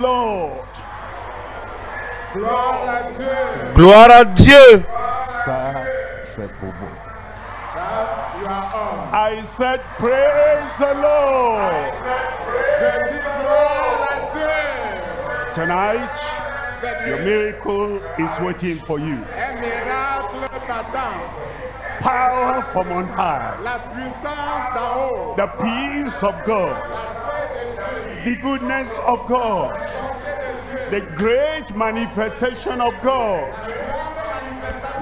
Lord. Gloire à Dieu. Gloire à Dieu. Ça, c'est pour vous. That's your own. I said, praise the Lord. Je dis gloire à Dieu. Tonight, your miracle is waiting for you. un miracle t'attend. Power from on high. La puissance d'en haut. The peace of God. The goodness of God. The great manifestation of God.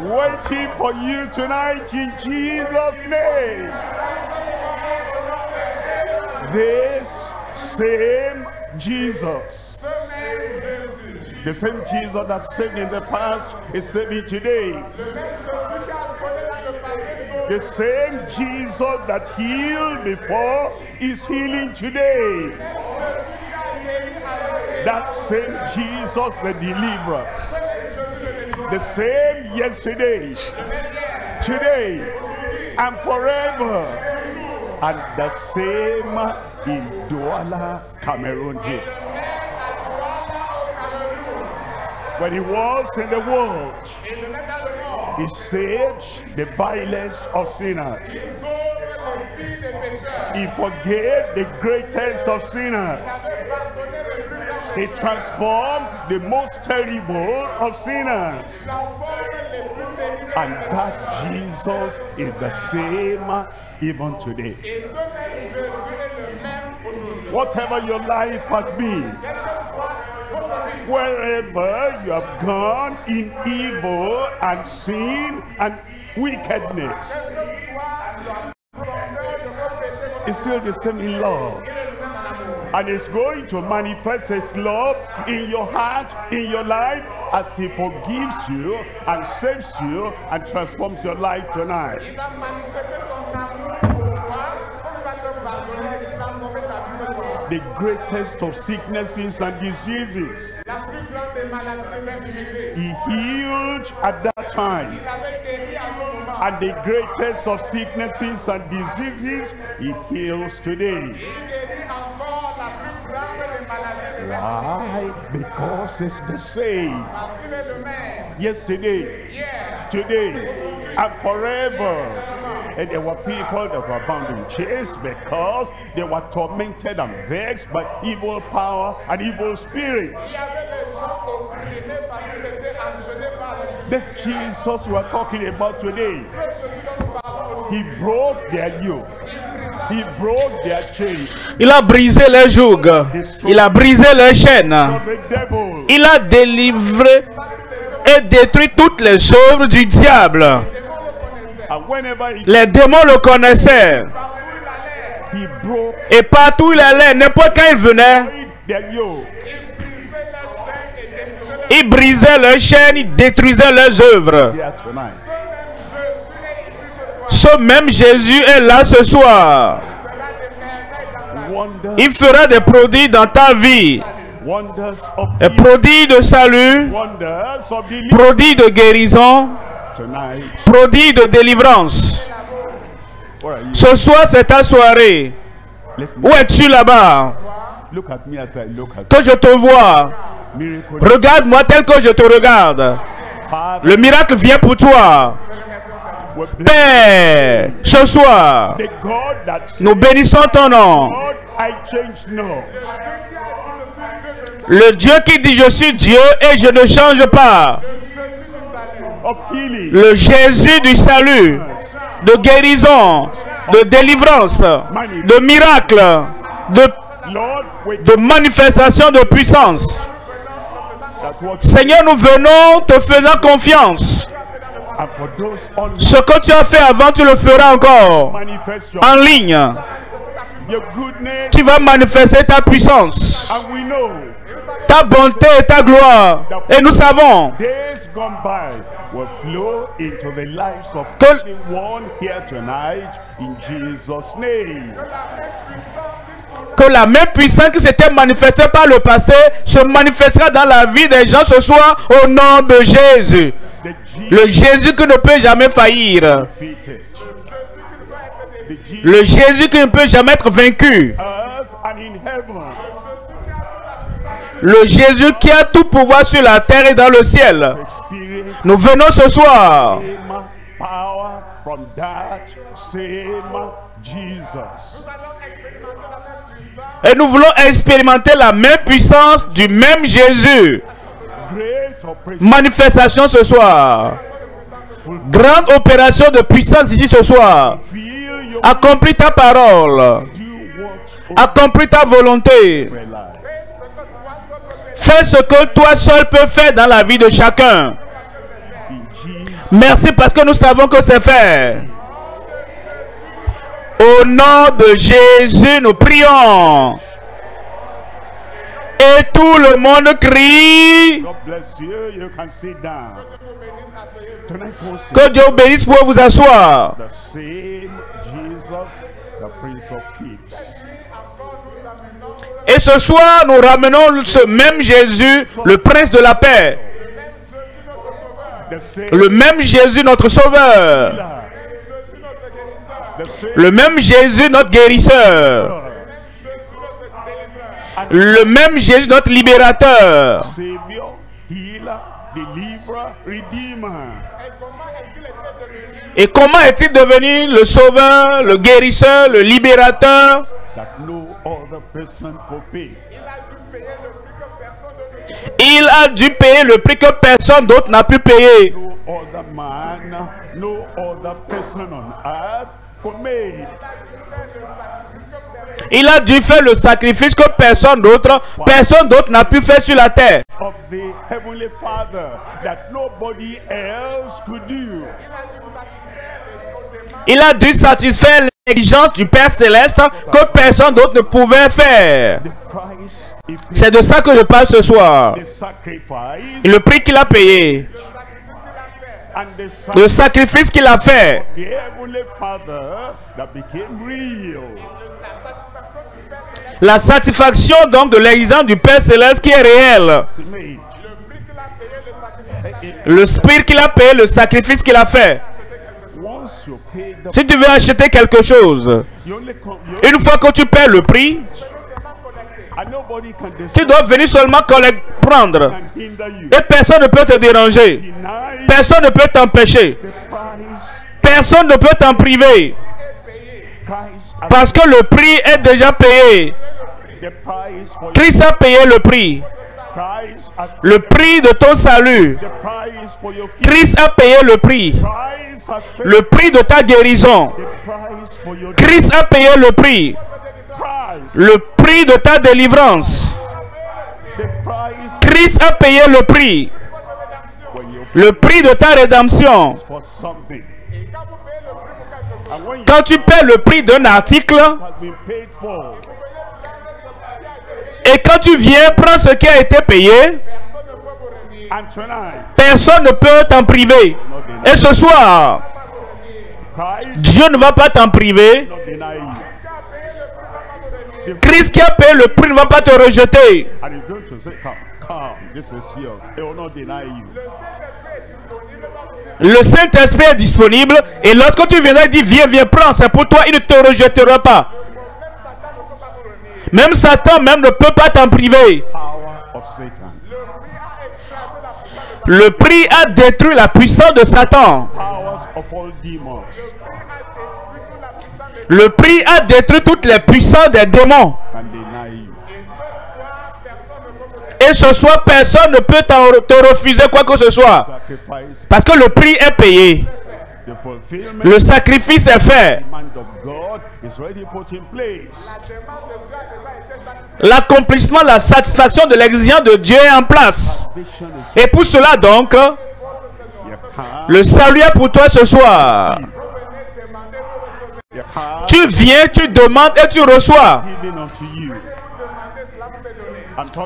Waiting for you tonight in Jesus' name. This same Jesus. The same Jesus that saved in the past is saving today. The same Jesus that healed before is healing today. That same Jesus, the deliverer. The same yesterday, today, and forever. And the same in Douala, Cameroon here. When he was in the world, he saved the vilest of sinners. He forgave the greatest of sinners. He transformed the most terrible of sinners. And that Jesus is the same even today. Whatever your life has been, wherever you have gone in evil and sin and wickedness, it's still the same in love. And it's going to manifest his love in your heart, in your life, as he forgives you and saves you and transforms your life tonight. The greatest of sicknesses and diseases. He healed at that time. And the greatest of sicknesses and diseases, he heals today. Why? Because it's the same. Yesterday, today, and forever. And there were people that were bound in chains because they were tormented and vexed by evil power and evil spirits. The Jesus we are talking about today, he broke their yoke. He broke their chains. Il a brisé les jougs. Il a brisé les chaînes. Il a délivré et détruit toutes les œuvres du diable. Les démons le connaissaient. Et partout il allait, n'importe quand il venait. Il brisait leurs chaînes, il détruisait leurs œuvres. Ce même Jésus est là ce soir. Il fera des produits dans ta vie. Des produits de salut, produits de guérison, produits de délivrance. Ce soir, c'est ta soirée. Où es-tu là-bas? Que je te vois. Regarde-moi tel que je te regarde. Le miracle vient pour toi. Père, ce soir, nous bénissons ton nom. Le Dieu qui dit je suis Dieu et je ne change pas. Le Jésus du salut, de guérison, de délivrance, de miracle, de manifestation de puissance. Seigneur, nous venons te faisant confiance. Ce que tu as fait avant, tu le feras encore. En ligne, tu vas manifester ta puissance, ta bonté et ta gloire. Et nous savons Que- que la même puissance qui s'était manifestée par le passé se manifestera dans la vie des gens ce soir au nom de Jésus. Le Jésus qui ne peut jamais faillir. Le Jésus qui ne peut jamais être vaincu. Le Jésus qui a tout pouvoir sur la terre et dans le ciel. Nous venons ce soir same power from that same Jesus. Et nous voulons expérimenter la même puissance du même Jésus. Manifestation ce soir. Grande opération de puissance ici ce soir. Accomplis ta parole. Accomplis ta volonté. Fais ce que toi seul peux faire dans la vie de chacun. Merci parce que nous savons que c'est fait. Au nom de Jésus, nous prions. Et tout le monde crie. Que Dieu bénisse pour vous asseoir. Et ce soir, nous ramenons ce même Jésus, le prince de la paix. Le même Jésus, notre sauveur. Le même Jésus, notre guérisseur. Le même Jésus, notre libérateur. Et comment est-il devenu le sauveur, le guérisseur, le libérateur? Il a dû payer le prix que personne d'autre n'a pu payer. Il a dû faire le sacrifice que personne d'autre, personne d'autre n'a pu faire sur la terre. Il a dû satisfaire l'exigence du Père céleste que personne d'autre ne pouvait faire. C'est de ça que je parle ce soir. Et le prix qu'il a payé, le sacrifice sacrifice qu'il a fait, la satisfaction donc de l'exigence du Père céleste qui est réelle. Le spirit qu'il a payé, le sacrifice qu'il a fait. Si tu veux acheter quelque chose, une fois que tu paies le prix, tu dois venir seulement collect- prendre. Et personne ne peut te déranger. Personne ne peut t'empêcher. Personne ne peut t'en priver. Parce que le prix est déjà payé. Christ a payé le prix. Le prix de ton salut. Christ a payé le prix. Le prix de ta guérison. Christ a payé le prix. Le prix de ta délivrance. Christ a payé le prix. Le prix de ta rédemption. Quand tu paies le prix d'un article et quand tu viens prendre ce qui a été payé, personne ne peut t'en priver. Et ce soir, Dieu ne va pas t'en priver. Christ qui a payé le prix ne va pas te rejeter. Le Saint-Esprit est disponible et lorsque tu viendras, il dit Viens, viens, prends, c'est pour toi, il ne te rejettera pas. Même Satan même ne peut pas t'en priver. Le prix a détruit la puissance de Satan. Le prix a détruit toutes les puissances des démons. Et ce soir, personne ne peut te refuser quoi que ce soit. Parce que le prix est payé. Le sacrifice est fait. L'accomplissement, la satisfaction de l'exigence de Dieu est en place. Et pour cela donc, le salut est pour toi ce soir. Tu viens, tu demandes et tu reçois.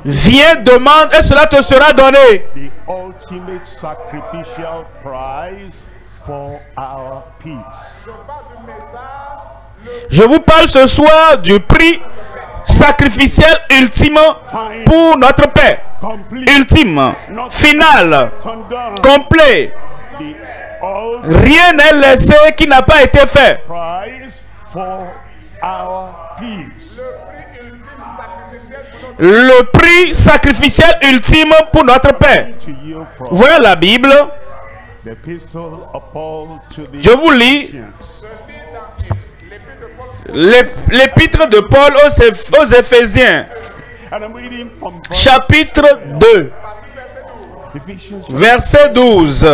Viens, demande et cela te sera donné. Je vous parle ce soir du prix sacrificiel ultime pour notre paix. Ultime, final, complet. Rien n'est laissé qui n'a pas été fait. le prix sacrificiel ultime pour notre paix. Voyons la Bible. Je vous lis l'épître de Paul aux, Éph- aux Éphésiens, chapitre 2, Ephesians verset 12.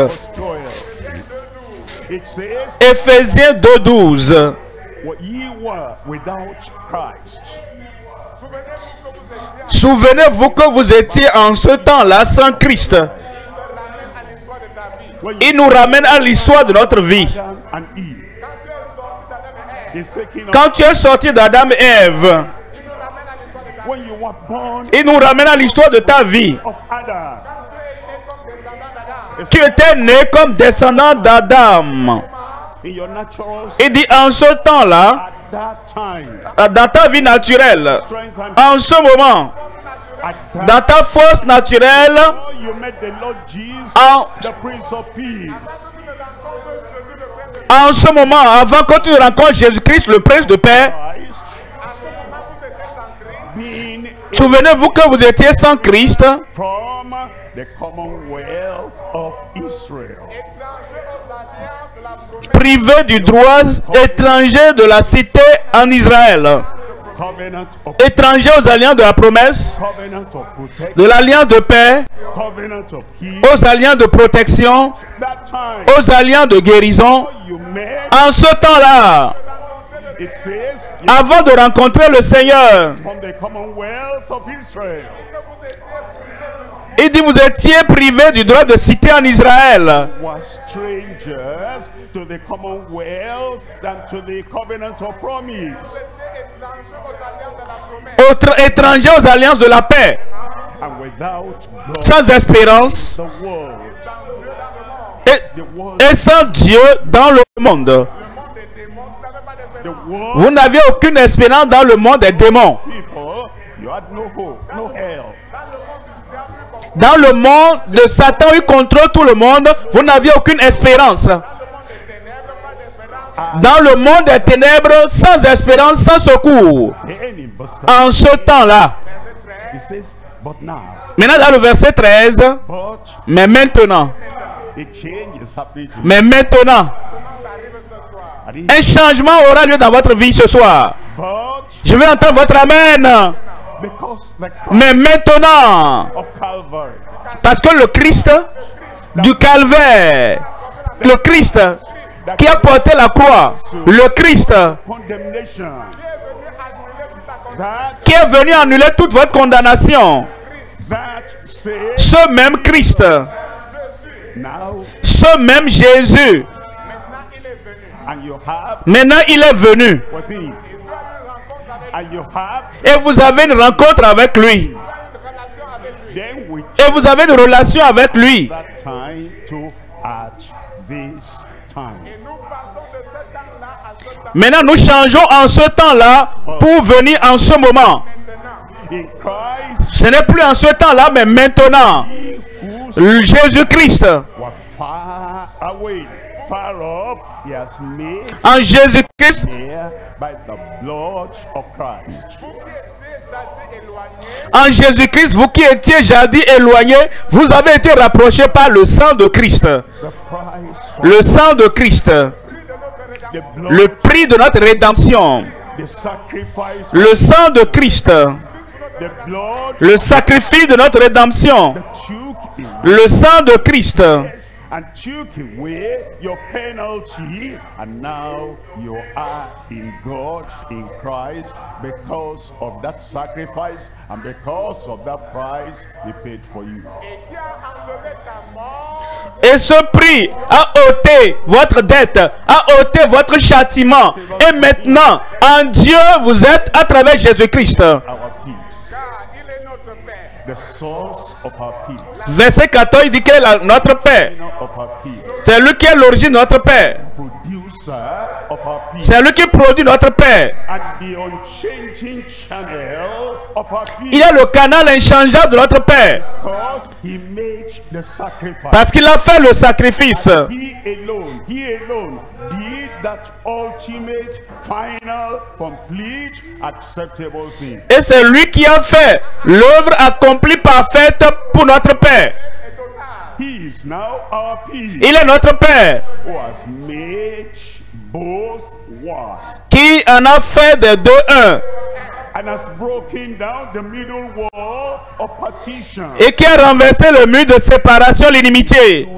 12. It says, Éphésiens 2, 12. What ye were without Christ, Souvenez-vous que vous étiez en ce temps-là sans Christ. Il nous ramène à l'histoire de notre vie. Quand tu es sorti d'Adam et Ève, il nous ramène à l'histoire de ta vie. Tu étais né comme descendant d'Adam. Il dit en ce temps-là, time, dans ta vie naturelle, en ce moment, dans ta force naturelle, en, en ce moment, avant que tu rencontres Jésus-Christ, le prince de paix, souvenez-vous que vous étiez sans Christ, of Israel. privé du droit étranger de la cité en Israël, étranger aux alliances de la promesse, de l'alliance de paix, aux alliances de protection, aux alliances de guérison. En ce temps-là, it says, you avant de rencontrer le Seigneur, from the commonwealth of Israel. Il dit vous étiez privé du droit de cité en Israël, were strangers to the commonwealth than to the covenant of promise. autre étranger aux alliances de la paix, sans espérance et, sans Dieu dans le monde. Vous n'aviez aucune espérance dans le monde des démons. Dans le monde de Satan, il contrôle tout le monde. Vous n'aviez aucune espérance. Dans le monde des ténèbres, sans espérance, sans secours. En ce temps-là. Maintenant, dans le verset 13. but Mais maintenant. Mais maintenant. Un changement aura lieu dans votre vie ce soir. Je vais entendre votre Amen. Mais maintenant. Parce que le Christ du calvaire. Le Christ qui a porté la croix. Le Christ qui est venu annuler toute votre condamnation. Ce même Christ, ce même Jésus, maintenant il est venu. Et vous avez une rencontre avec lui. Et vous avez une relation avec lui. Maintenant nous changeons en ce temps-là pour venir en ce moment. Ce n'est plus en ce temps-là, mais maintenant. Jésus-Christ. En Jésus-Christ, here by the blood of Christ. en Jésus-Christ, vous qui étiez jadis éloignés, vous avez été rapprochés par le sang de Christ. Le sang de Christ. the blood, Le prix de notre rédemption. the sacrifice, Le sang de Christ. the blood Le sacrifice de notre rédemption. Le sang de Christ. And took away your penalty, and now you are in God, in Christ, because of that sacrifice and because of that price He paid for you. Et ce prix a ôté votre dette, a ôté votre châtiment. Et maintenant, en Dieu, vous êtes à travers Jésus-Christ. The peace, Verset 14, il dit que la- notre peace, c'est lui qui est l'origine de notre peace, C'est lui qui produit notre paix. and the unchanging channel of our peace, Il est le canal inchangeable de notre sacrifice. Parce qu'il a fait le sacrifice. Et c'est lui qui a fait l'œuvre accomplie parfaite pour notre Père. He is now our peace, Il est notre Père. Who has made both one. Qui en a fait des deux un. And has broken down the middle wall of partition. Et qui a renversé le mur de séparation, l'inimitié.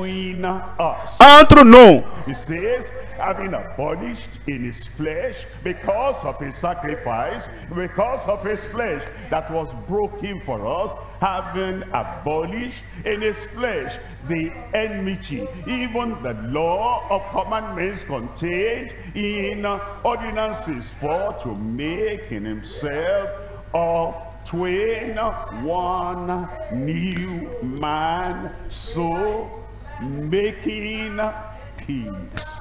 Entre nous. Says, having abolished in his flesh because of his sacrifice, because of his flesh that was broken for us, having abolished in his flesh the enmity, even the law of commandments contained in ordinances for to make in himself of twain one new man, so making.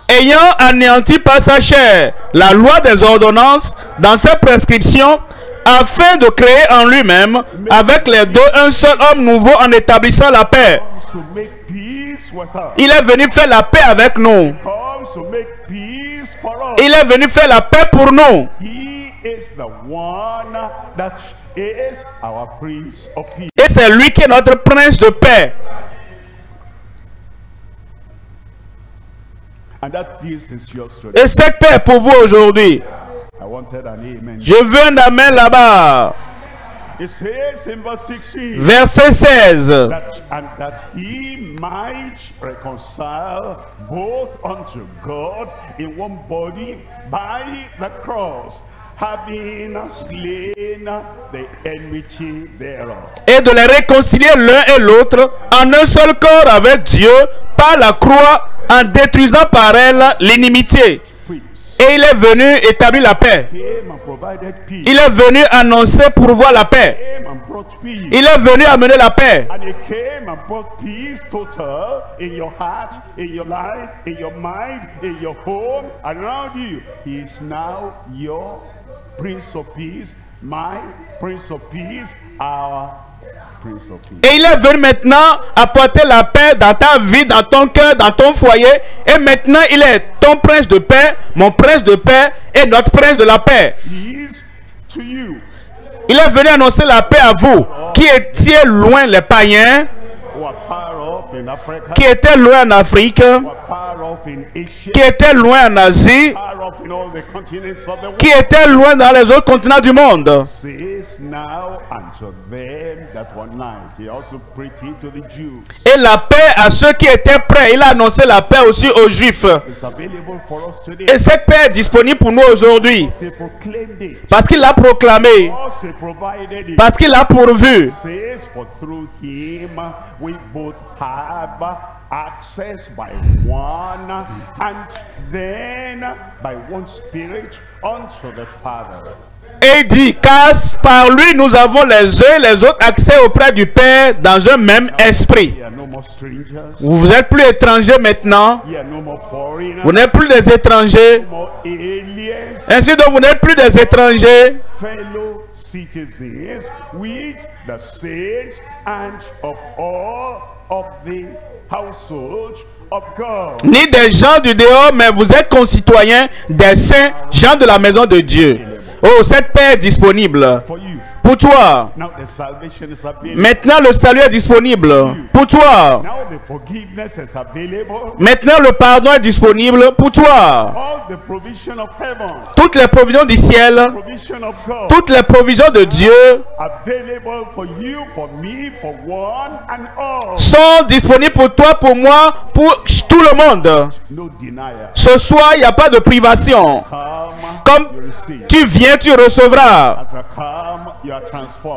Ayant anéanti par sa chair la loi des ordonnances dans ses prescriptions, afin de créer en lui-même avec les deux un seul homme nouveau en établissant la paix. Il est venu faire la paix avec nous. Il est venu faire la paix pour nous. Et c'est lui qui est notre prince de paix. Et cette paix pour vous aujourd'hui. I wanted an amen. Je veux un amen là-bas. It says in verse 16 Verset 16. Having slain the enmity thereof. Et de les réconcilier l'un et l'autre en un seul corps avec Dieu par la croix en détruisant par elle l'inimitié. Et il est venu établir la paix. Il est venu annoncer pour voir la paix. Il est venu amener la paix. Prince of Peace, my Prince of Peace, our Prince of Peace. Et il est venu maintenant apporter la paix dans ta vie, dans ton cœur, dans ton foyer. Et maintenant, il est ton prince de paix, mon prince de paix et notre prince de la paix. Peace to you Il est venu annoncer la paix à vous, qui étiez loin les païens, qui étaient loin en Afrique, qui étaient loin en Asie, qui étaient loin dans les autres continents du monde. Et la paix à ceux qui étaient prêts. Il a annoncé la paix aussi aux Juifs. Et cette paix est disponible pour nous aujourd'hui. Parce qu'il l'a proclamé. Parce qu'il l'a pourvu. We both have access by one and then by one spirit unto the Father. Et dit, car par lui nous avons les uns et les autres accès auprès du Père dans un même esprit. Vous n'êtes plus étrangers maintenant. Vous n'êtes plus des étrangers. Ainsi donc vous n'êtes plus des étrangers. Citizens with the saints and of all of the household of God. Ni des gens du dehors, mais vous êtes concitoyens des saints, gens de la maison de Dieu. Oh, cette paix est disponible For you. Pour toi. Now the salvation is available. Maintenant, le salut est disponible pour toi. Now the forgiveness is available. Maintenant, le pardon est disponible pour toi. All the provision of heaven, Toutes les provisions du ciel, toutes les provisions de Dieu available for you, for me, for one and all. sont disponibles pour toi, pour moi, pour tout le monde. Ce soir, il n'y a pas de privation. Come, Comme tu viens, tu recevras.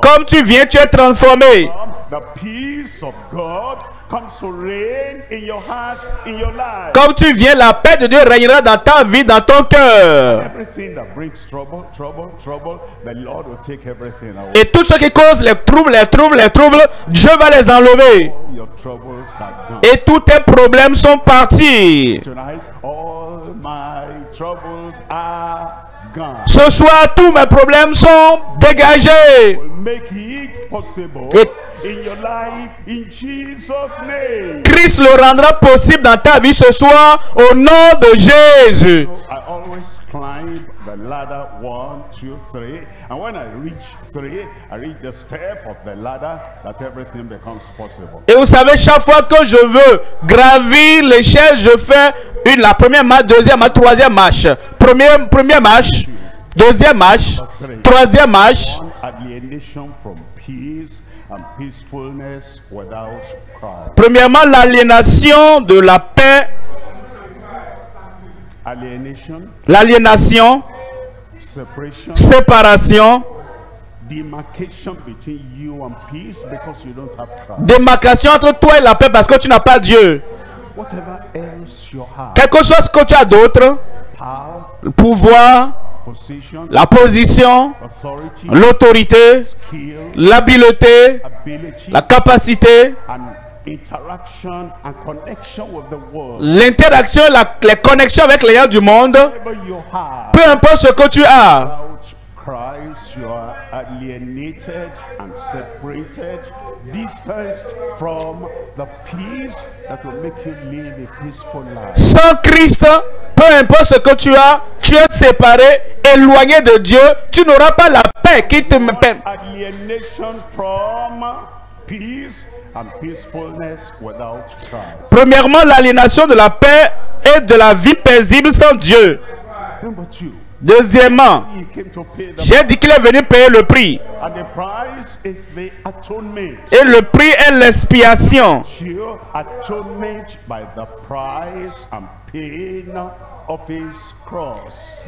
Comme tu viens, tu es transformé. Come, the peace of God comes to reign in your heart, in your life. Comme tu viens, la paix de Dieu régnera dans ta vie, dans ton cœur. Everything that brings trouble, trouble, trouble, the Lord will take everything away. Et tout ce qui cause les troubles, les troubles, les troubles, Dieu va les enlever. Et tous tes problèmes sont partis. Ce soir, tous mes problèmes sont dégagés. Et- in your life in Jesus' name. Christ le rendra possible dans ta vie ce soir au nom de Jésus. I always climb the ladder one, two, three, and when I reach three, I reach the step of the ladder that everything becomes possible. Et vous savez, chaque fois que je veux gravir l'échelle, je fais une, la première marche, deuxième marche, troisième marche. Première, première marche, deuxième marche, troisième marche. Premièrement, l'aliénation de la paix, l'aliénation, separation, séparation, demarcation between you and peace because you don't have Christ. démarcation entre toi et la paix parce que tu n'as pas Dieu. Whatever else you have, Quelque chose que tu as d'autre, pouvoir, la position, l'autorité, l'habileté, la capacité, l'interaction, les connexions avec les gens du monde, peu importe ce que tu as, Christ, you are alienated and separated, distanced from the peace that will make you live a peaceful life. sans Christ, peu importe ce que tu as, tu es séparé, éloigné de Dieu, tu n'auras pas la paix qui te permet. Alienation from peace and peacefulness without Christ. Premièrement, l'aliénation de la paix et de la vie paisible sans Dieu. Number two, Deuxièmement, j'ai dit qu'il est venu payer le prix. and the price is the atonement. Et le prix est l'expiation.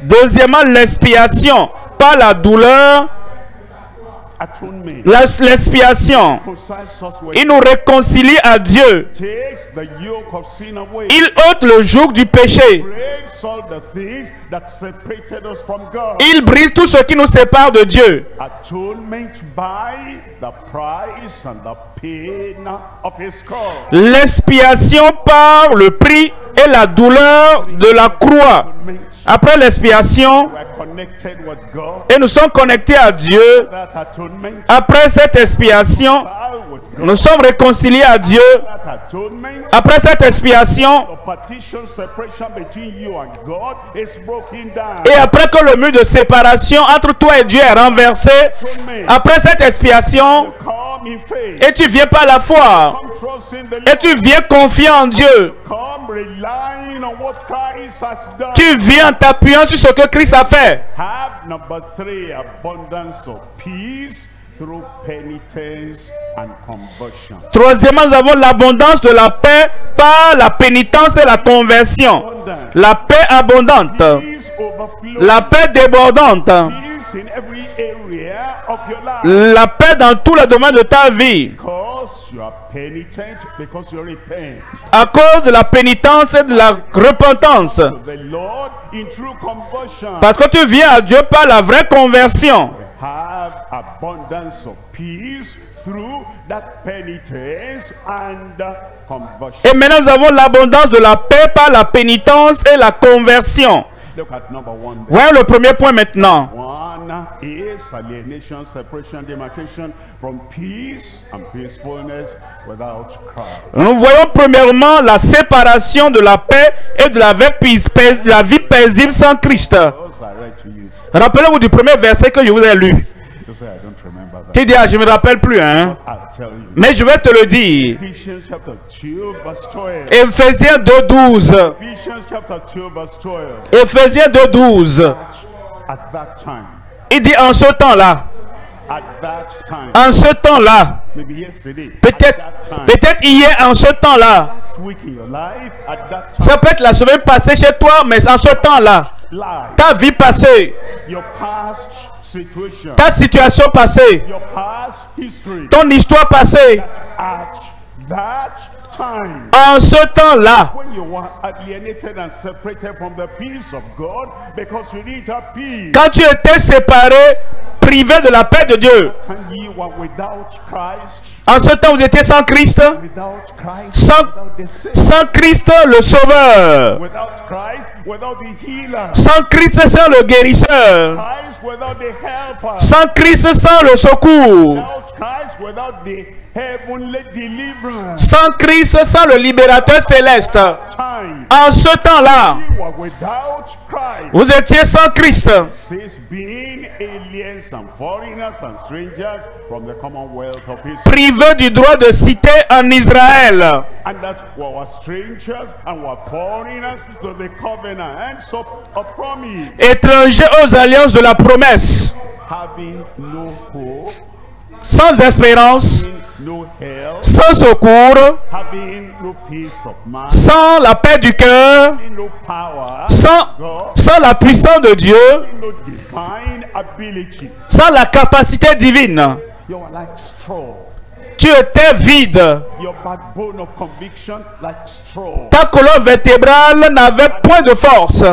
Deuxièmement, l'expiation par la douleur, l'expiation. Il nous réconcilie à Dieu. Il ôte le joug du péché. Il brise tout ce qui nous sépare de Dieu. L'expiation par le prix et la douleur de la croix. Après l'expiation, et nous sommes connectés à Dieu. Après cette expiation. Nous sommes réconciliés à Dieu. Après cette expiation, et après que le mur de séparation entre toi et Dieu est renversé, après cette expiation, et tu viens par la foi, et tu viens confiant en Dieu, tu viens en t'appuyant sur ce que Christ a fait. Through penitence and conversion. Troisièmement, nous avons l'abondance de la paix par la pénitence et la conversion. La paix abondante, la paix débordante, la paix dans tous les domaines de ta vie. À cause de la pénitence et de la repentance. Parce que tu viens à Dieu par la vraie conversion. Have abundance of peace through that penitence and conversion. Et maintenant, nous avons l'abondance de la paix par la pénitence et la conversion. Look at number one. there. Voyons le premier point maintenant. One is alienation, separation, demarcation from peace and peacefulness without Christ. Nous voyons premièrement la séparation de la paix et de la vie, de la vie paisible sans Christ. Those I read to you. Rappelez-vous du premier verset que je vous ai lu. Tu dis, ah, je ne me rappelle plus, hein. Mais je vais te le dire. Chapter 2 verse 12. Ephésiens 2.12. Ephesians chapter 2 verse 12. Ephésiens 2.12. At that time. Il dit en ce temps-là. En ce temps-là. Peut-être, peut-être hier en ce temps-là. Ça peut être la semaine passée chez toi, mais en ce temps-là. Ta vie passée. Ta situation passée. Ton histoire passée. En ce temps-là. when you were alienated and separated from the peace of God, because you need a peace, Quand tu étais séparé, privés de la paix de Dieu. En ce temps, vous étiez sans Christ, sans, Christ le Sauveur, sans Christ sans le guérisseur, sans Christ sans le secours, sans Christ sans le libérateur céleste. En ce temps-là, vous étiez sans Christ, says being aliens and foreigners and strangers from the commonwealth of Israel. Privés du droit de cité en Israël. and that we were strangers and were foreigners to the covenants of a promise. Étrangers aux alliances de la promesse, sans espérance, sans secours, sans la paix du cœur, sans, sans la puissance de Dieu, sans la capacité divine. Tu étais vide. your backbone of conviction like straw Ta colonne vertébrale n'avait point de force.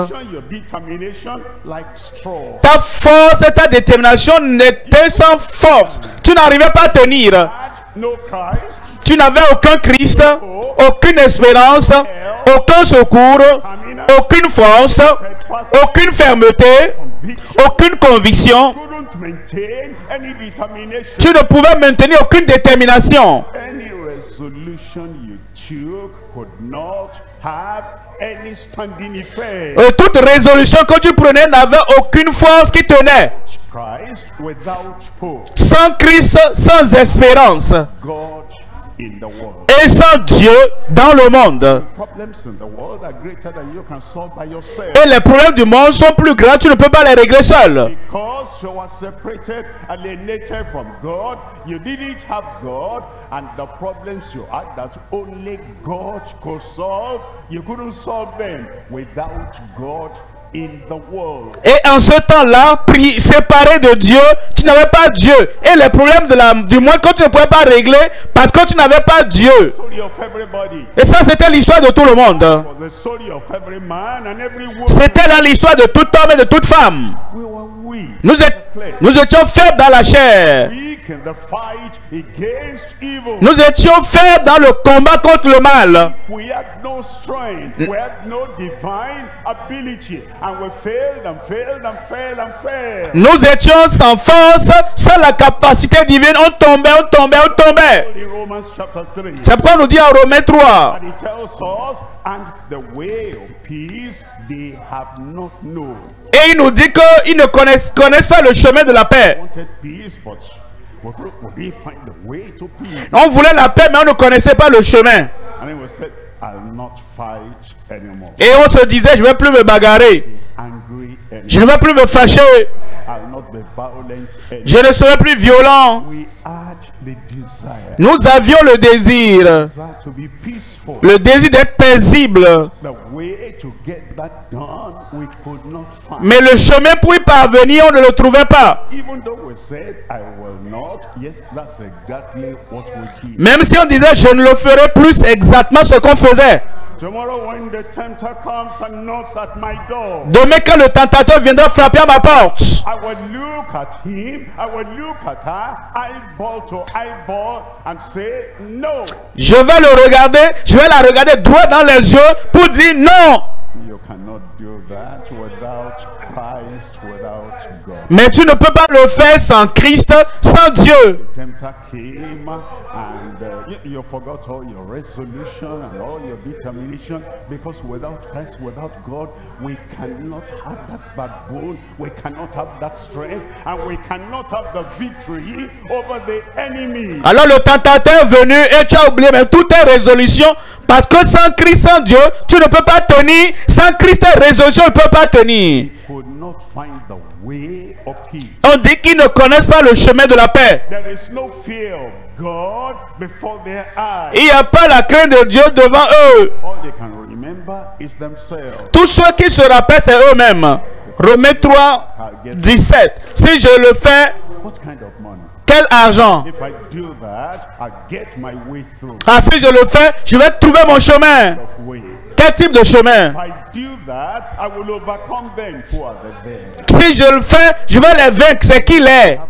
Ta force et ta détermination n'étaient sans force. Tu n'arrivais pas à tenir. Tu n'avais aucun Christ, aucune espérance, aucun secours, aucune force, aucune fermeté, aucune conviction. Tu ne pouvais maintenir aucune détermination. Et toute résolution que tu prenais n'avait aucune force qui tenait. Christ without hope, Sans Christ, sans espérance. God. Et sans Dieu dans le monde. Et les problèmes du monde sont plus grands, tu ne peux pas les régler seul. Et en ce temps-là, séparé de Dieu, tu n'avais pas Dieu. Et les problèmes de la, du monde que tu ne pouvais pas régler parce que tu n'avais pas Dieu. Et ça, c'était l'histoire de tout le monde. Woman. C'était là l'histoire de tout homme et de toute femme. Nous, ét- nous étions faibles dans la chair. Nous étions faibles dans le combat contre le mal. Nous étions sans force, sans la capacité divine. On tombait, on tombait, on tombait. In Romans chapter 3. C'est pourquoi on nous dit en Romains 3. They have not known. Et il nous dit qu'ils ne connaissent, connaissent pas le chemin de la paix. On voulait la paix, mais on ne connaissait pas le chemin. Et on se disait, je ne vais plus me bagarrer. Je ne vais plus me fâcher. Je ne serai plus violent. Nous avions le désir. Le désir d'être paisible. Mais le chemin pour y parvenir, on ne le trouvait pas. Even though we said, I will not, yes, that's exactly what we did. Même si on disait, je ne le ferai plus c'est exactement ce qu'on faisait. Tomorrow when the tempter comes and knocks at my door, Demain, quand le tentateur viendra frapper à ma porte, I will look at him, I will look at her, eyeball to eyeball, and say, no, je vais le regarder, je vais la regarder droit dans les yeux pour dire non. you cannot do that without Christ, without God. Mais tu ne peux pas le faire sans Christ, sans Dieu. Uh, you, you forgot all your resolution and all your determination because without Christ, without God, we cannot have that backbone, we cannot have that strength, and we cannot have the victory over the enemy. Alors le tentateur est venu et tu as oublié même toutes tes résolutions parce que sans Christ, sans Dieu, tu ne peux pas tenir. Sans Christ, tes résolutions ne peuvent pas tenir. On dit qu'ils ne connaissent pas le chemin de la paix. There is no fear of God before their eyes. Il n'y a pas la crainte de Dieu devant eux. All they can remember is themselves. Tous ceux qui se rappellent, c'est eux-mêmes. Romains 3, 17. Si je le fais, What kind of money? quel argent? If I do that, I get my way through. Ah, si je le fais, je vais trouver mon chemin. Quel type de chemin? If I do that, I will overcome them who are the them. Si je le fais, je vais les vaincre. C'est qu'il est?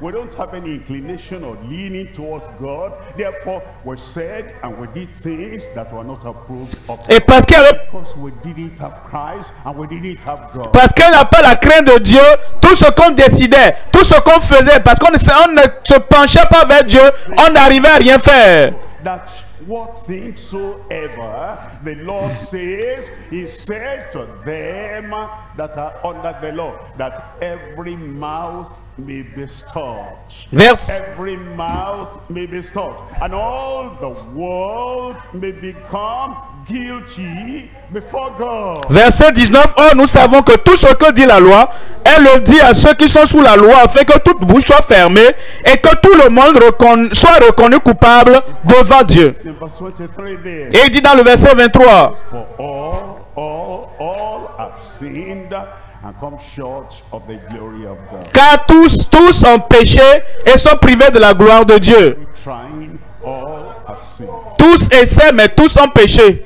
We don't have any inclination or leaning towards God. Therefore, we said and we did things that were not approved of Et God. parce qu'il y avait Because we didn't have Christ and we didn't have God. Parce qu'on n'a pas la crainte de Dieu, tout ce qu'on décidait, tout ce qu'on faisait, parce qu'on ne, se- on ne se penchait pas vers Dieu, on n'arrivait à rien faire. that what things soever the law says, he said to them that are under the law, that every mouth may be stopped. Every mouth may be stopped, and all the world may become guilty before God. verset 19, Or nous savons que tout ce que dit la loi, elle le dit à ceux qui sont sous la loi, afin que toute bouche soit fermée et que tout le monde soit reconnu coupable devant Dieu. In verse 23 there, Et il dit dans le verset 23, for all, all, all have sinned and come short of the glory of God. car tous, tous ont péché et sont privés de la gloire de Dieu. Tous essaient, mais tous ont péché.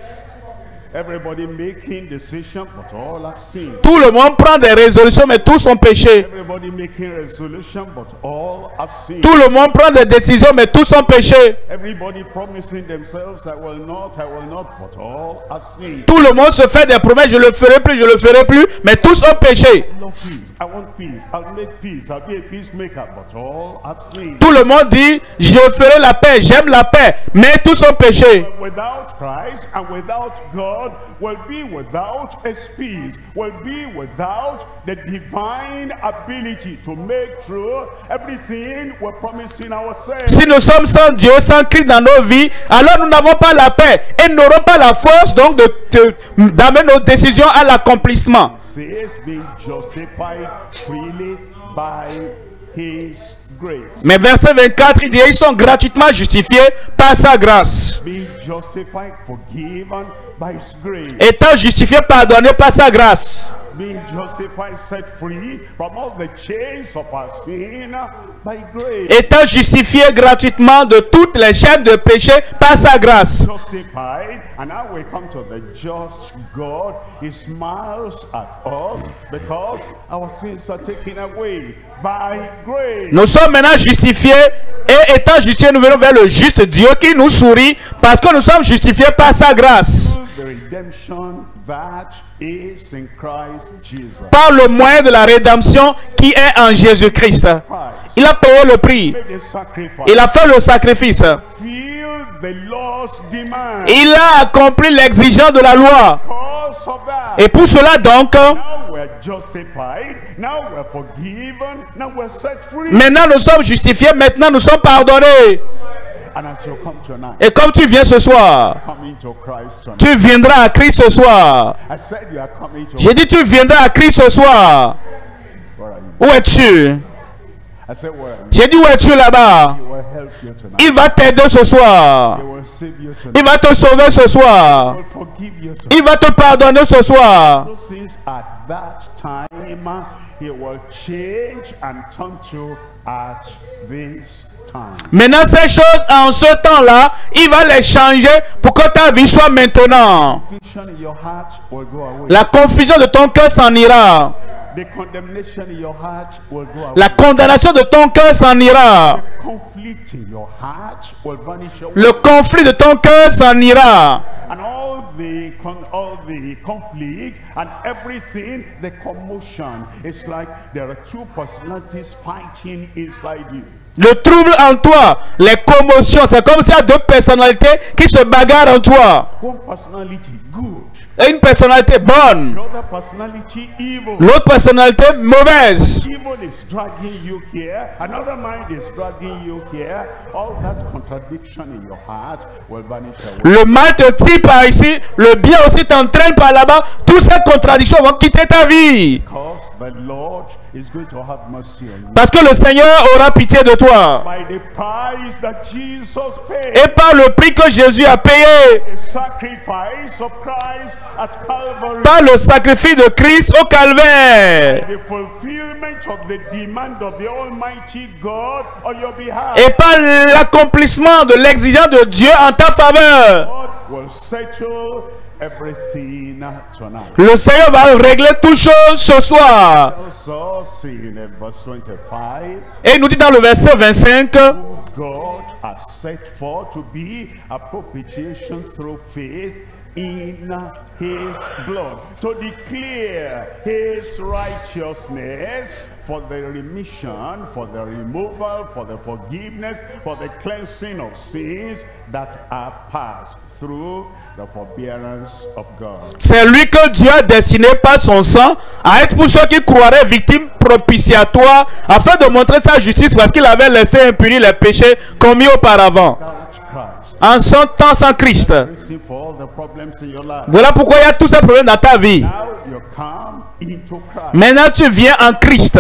Everybody making decision, but all have sinned. Tout le monde prend des résolutions, mais tous ont péché. Everybody making resolution, but all have sinned. Tout le monde prend des décisions, mais tous ont péché. Everybody promising themselves, I will not, I will not, but all have sinned. Tout le monde se fait des promesses, je le ferai plus, je le ferai plus, mais tous ont péché. I love peace. I want peace. I'll make peace. I'll be a peacemaker, but all have sinned. Tout le monde dit, je ferai la paix, j'aime la paix, mais tous ont péché. Without Christ and without God, will be without a speed, will be without the divine ability to make true everything we're promising ourselves. Si nous sommes sans Dieu, sans Christ dans nos vies, alors nous n'avons pas la paix et n'aurons pas la force donc de- d'amener nos décisions à l'accomplissement. His grace. Mais verset 24, il dit, ils sont gratuitement justifiés par sa grâce. Étant justifiés, pardonnés par sa grâce. Being justified, set free from all the chains of our sin by grace. Étant justifiés gratuitement de toutes les chaînes de péché par sa grâce. justified and now we come to the just God he smiles at us because our sins are taken away by grace Nous sommes maintenant justifiés et étant justifiés, nous venons vers le juste Dieu qui nous sourit parce que nous sommes justifiés par sa grâce. the redemption that Par le moyen de la rédemption qui est en Jésus-Christ. Christ Il a payé le prix. Il a fait le sacrifice. Il a accompli l'exigence de la loi. Et pour cela donc, maintenant nous sommes justifiés, maintenant nous sommes pardonnés. And as you come tonight Et comme tu viens ce soir, tu viendras à Christ ce soir. I said you are coming to J'ai dit tu viendras à Christ ce soir. Où es-tu? I said where are you? J'ai dit où es-tu là-bas? Il va t'aider ce soir. Il va te sauver ce soir. Il va te pardonner ce soir. Maintenant, ces choses en ce temps-là, il va les changer pour que ta vie soit maintenant. La confusion de ton cœur s'en ira. La condamnation de ton cœur s'en ira. Le conflit de ton cœur s'en ira. Le trouble en toi, les commotions, c'est comme s'il y a deux personnalités qui se bagarrent en toi. Une personnalité bonne, l'autre personnalité mauvaise. Evil is dragging you here, another mind is dragging you here. All that contradiction in your heart will vanish away. Le mal te tire par ici, le bien aussi t'entraîne par là-bas. Toutes ces contradictions vont quitter ta vie. Because the Lord is going to have mercy on you. Parce que le Seigneur aura pitié de toi. By the price that Jesus paid, Et par le prix que Jésus a payé, the sacrifice of Christ at Calvary, par le sacrifice de Christ au calvaire, the fulfillment of the demand of the Almighty God on your behalf. et par l'accomplissement de l'exigence de Dieu en ta faveur. God will settle everything tonight. Le Seigneur va régler toutes choses ce soir. Also, see in verse 25, Et il nous dit dans le verset 25, God has set forth to be a propitiation through faith in his blood to declare his righteousness for the remission, for the removal, for the forgiveness, for the cleansing of sins that are passed c'est lui que Dieu a destiné par son sang à être pour ceux qui croiraient victimes propitiatoires afin de montrer sa justice parce qu'il avait laissé impunis les péchés commis auparavant. En son temps sans Christ. Voilà pourquoi il y a tous ces problèmes dans ta vie. Maintenant tu viens en Christ.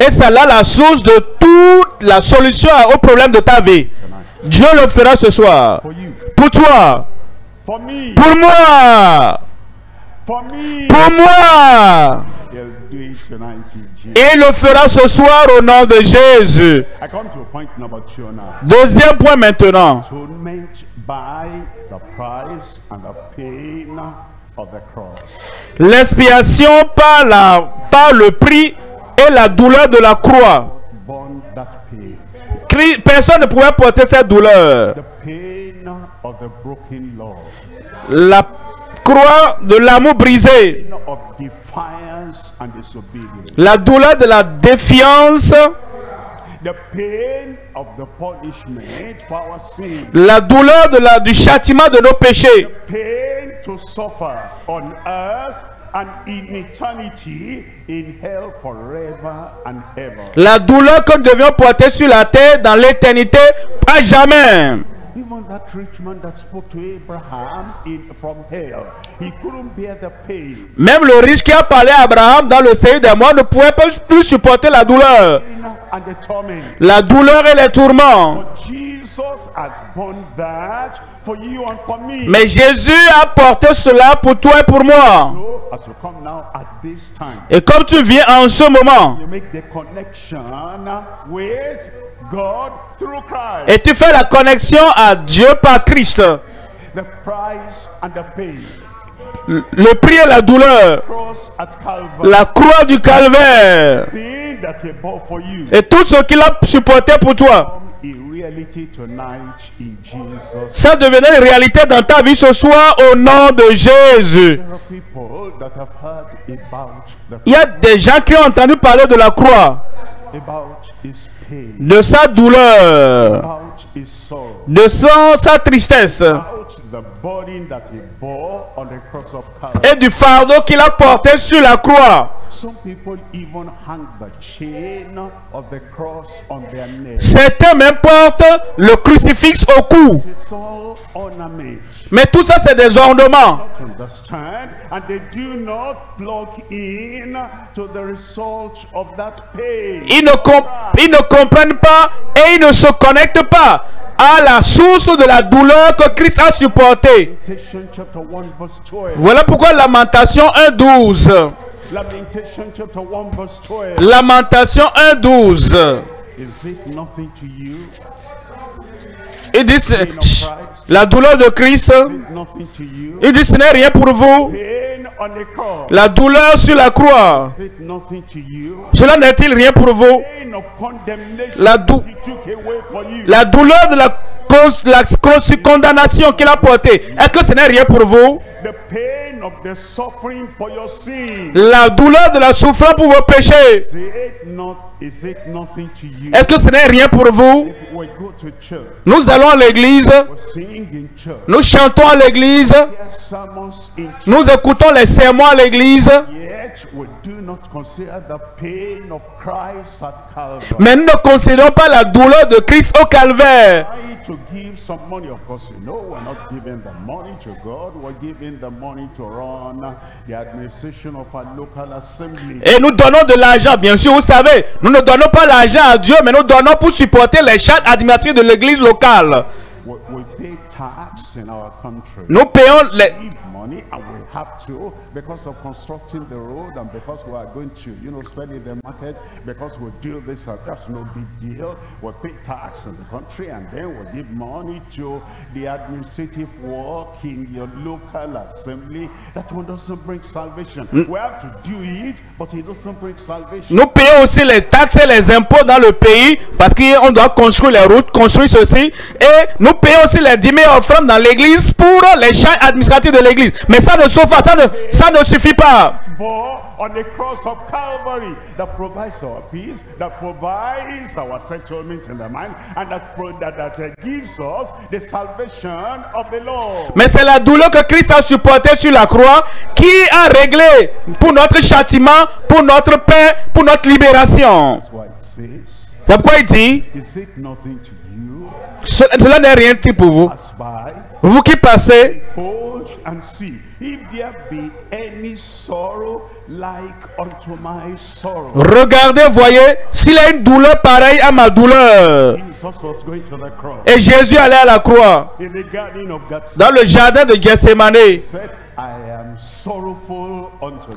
Et c'est là la source de toute la solution au problème de ta vie. Dieu le fera ce soir. Pour toi. Pour moi. Pour moi. Il le fera ce soir au nom de Jésus. Deuxième point maintenant. L'expiation par, la, par le prix et la douleur de la croix. Personne ne pouvait porter cette douleur. La croix de l'amour brisé. La douleur de la défiance. The pain of the punishment for our sin. La douleur de la, du châtiment de nos péchés. La douleur que nous devions porter sur la terre dans l'éternité à jamais. Even that rich man that spoke to Abraham in, from hell, he couldn't bear the pain Même le riche qui a parlé à Abraham dans le séjour des morts ne pouvait pas plus supporter la douleur. La douleur et les tourments. But Jesus has borne that Mais Jésus a porté cela pour toi et pour moi. Et comme tu viens en ce moment, et tu fais la connexion à Dieu par Christ, le prix et la douleur, la croix du calvaire, et tout ce qu'il a supporté pour toi, ça devenait une réalité dans ta vie ce soir au nom de Jésus. Il y a des gens qui ont entendu parler de la croix, de sa douleur, de son, sa tristesse et du fardeau qu'il a porté sur la croix. Certains même portent le crucifix au cou. Mais tout ça, c'est des ornements. Ne, ils ne comprennent pas et ils ne se connectent pas à la source de la douleur que Christ a supportée. Lamentation chapter 1 verse 12. Voilà pourquoi Lamentation 1.12. Lamentation chapter 1 verse 12. Lamentation 1.12. Is it nothing to you? Il dit, la douleur de Christ, you? il dit, ce n'est rien pour vous. La douleur sur la croix, cela n'est-il rien pour vous? La dou-. La douleur de la, cause, la con- condamnation qu'il a portée, est-ce que ce n'est rien pour vous? La douleur de la souffrance pour vos péchés, est-ce que ce n'est rien pour vous? Nous allons à l'église, nous chantons à l'église, nous écoutons les sermons à l'église, mais nous ne considérons pas la douleur de Christ au calvaire. To give some money, of course, you know, we're not giving the money to God, we're giving the money to run the administration of our local assembly. Et nous donnons de l'argent, bien sûr, vous savez, nous ne donnons pas l'argent à Dieu, mais nous donnons pour supporter les charges administratives de l'église locale. We, we pay tax in our country. Nous payons les, money and we have to because of constructing the road and because we are going to, you know, sell in the market, because we do this and that's no big deal. We pay tax in the country and then we give money to the administrative work in your local assembly. That one doesn't bring salvation. We have to do it, but it doesn't bring salvation. Nous payons aussi les taxes et les impôts dans le pays parce qu'on doit construire les routes, construire ceci. Et nous payons aussi les dîmes et offrandes dans l'église pour les charges administratives de l'église. Mais ça ne suffit pas, ça ne, ça ne suffit pas. Bore on the cross of Calvary that provides our peace, that provides our settlement in the mind, and that, pro- that, that uh, gives us the salvation of the Lord. Mais c'est la douleur que Christ a supportée sur la croix qui a réglé pour notre châtiment, pour notre paix, pour notre libération. C'est pourquoi il dit, cela n'est rien de pour vous. Vous qui passez, and see. If there be any sorrow like unto my sorrow. regardez, voyez, s'il y a une douleur pareille à ma douleur. Et Jésus allait à la croix, in the garden of Gethsemane. dans le jardin de Gethsemane.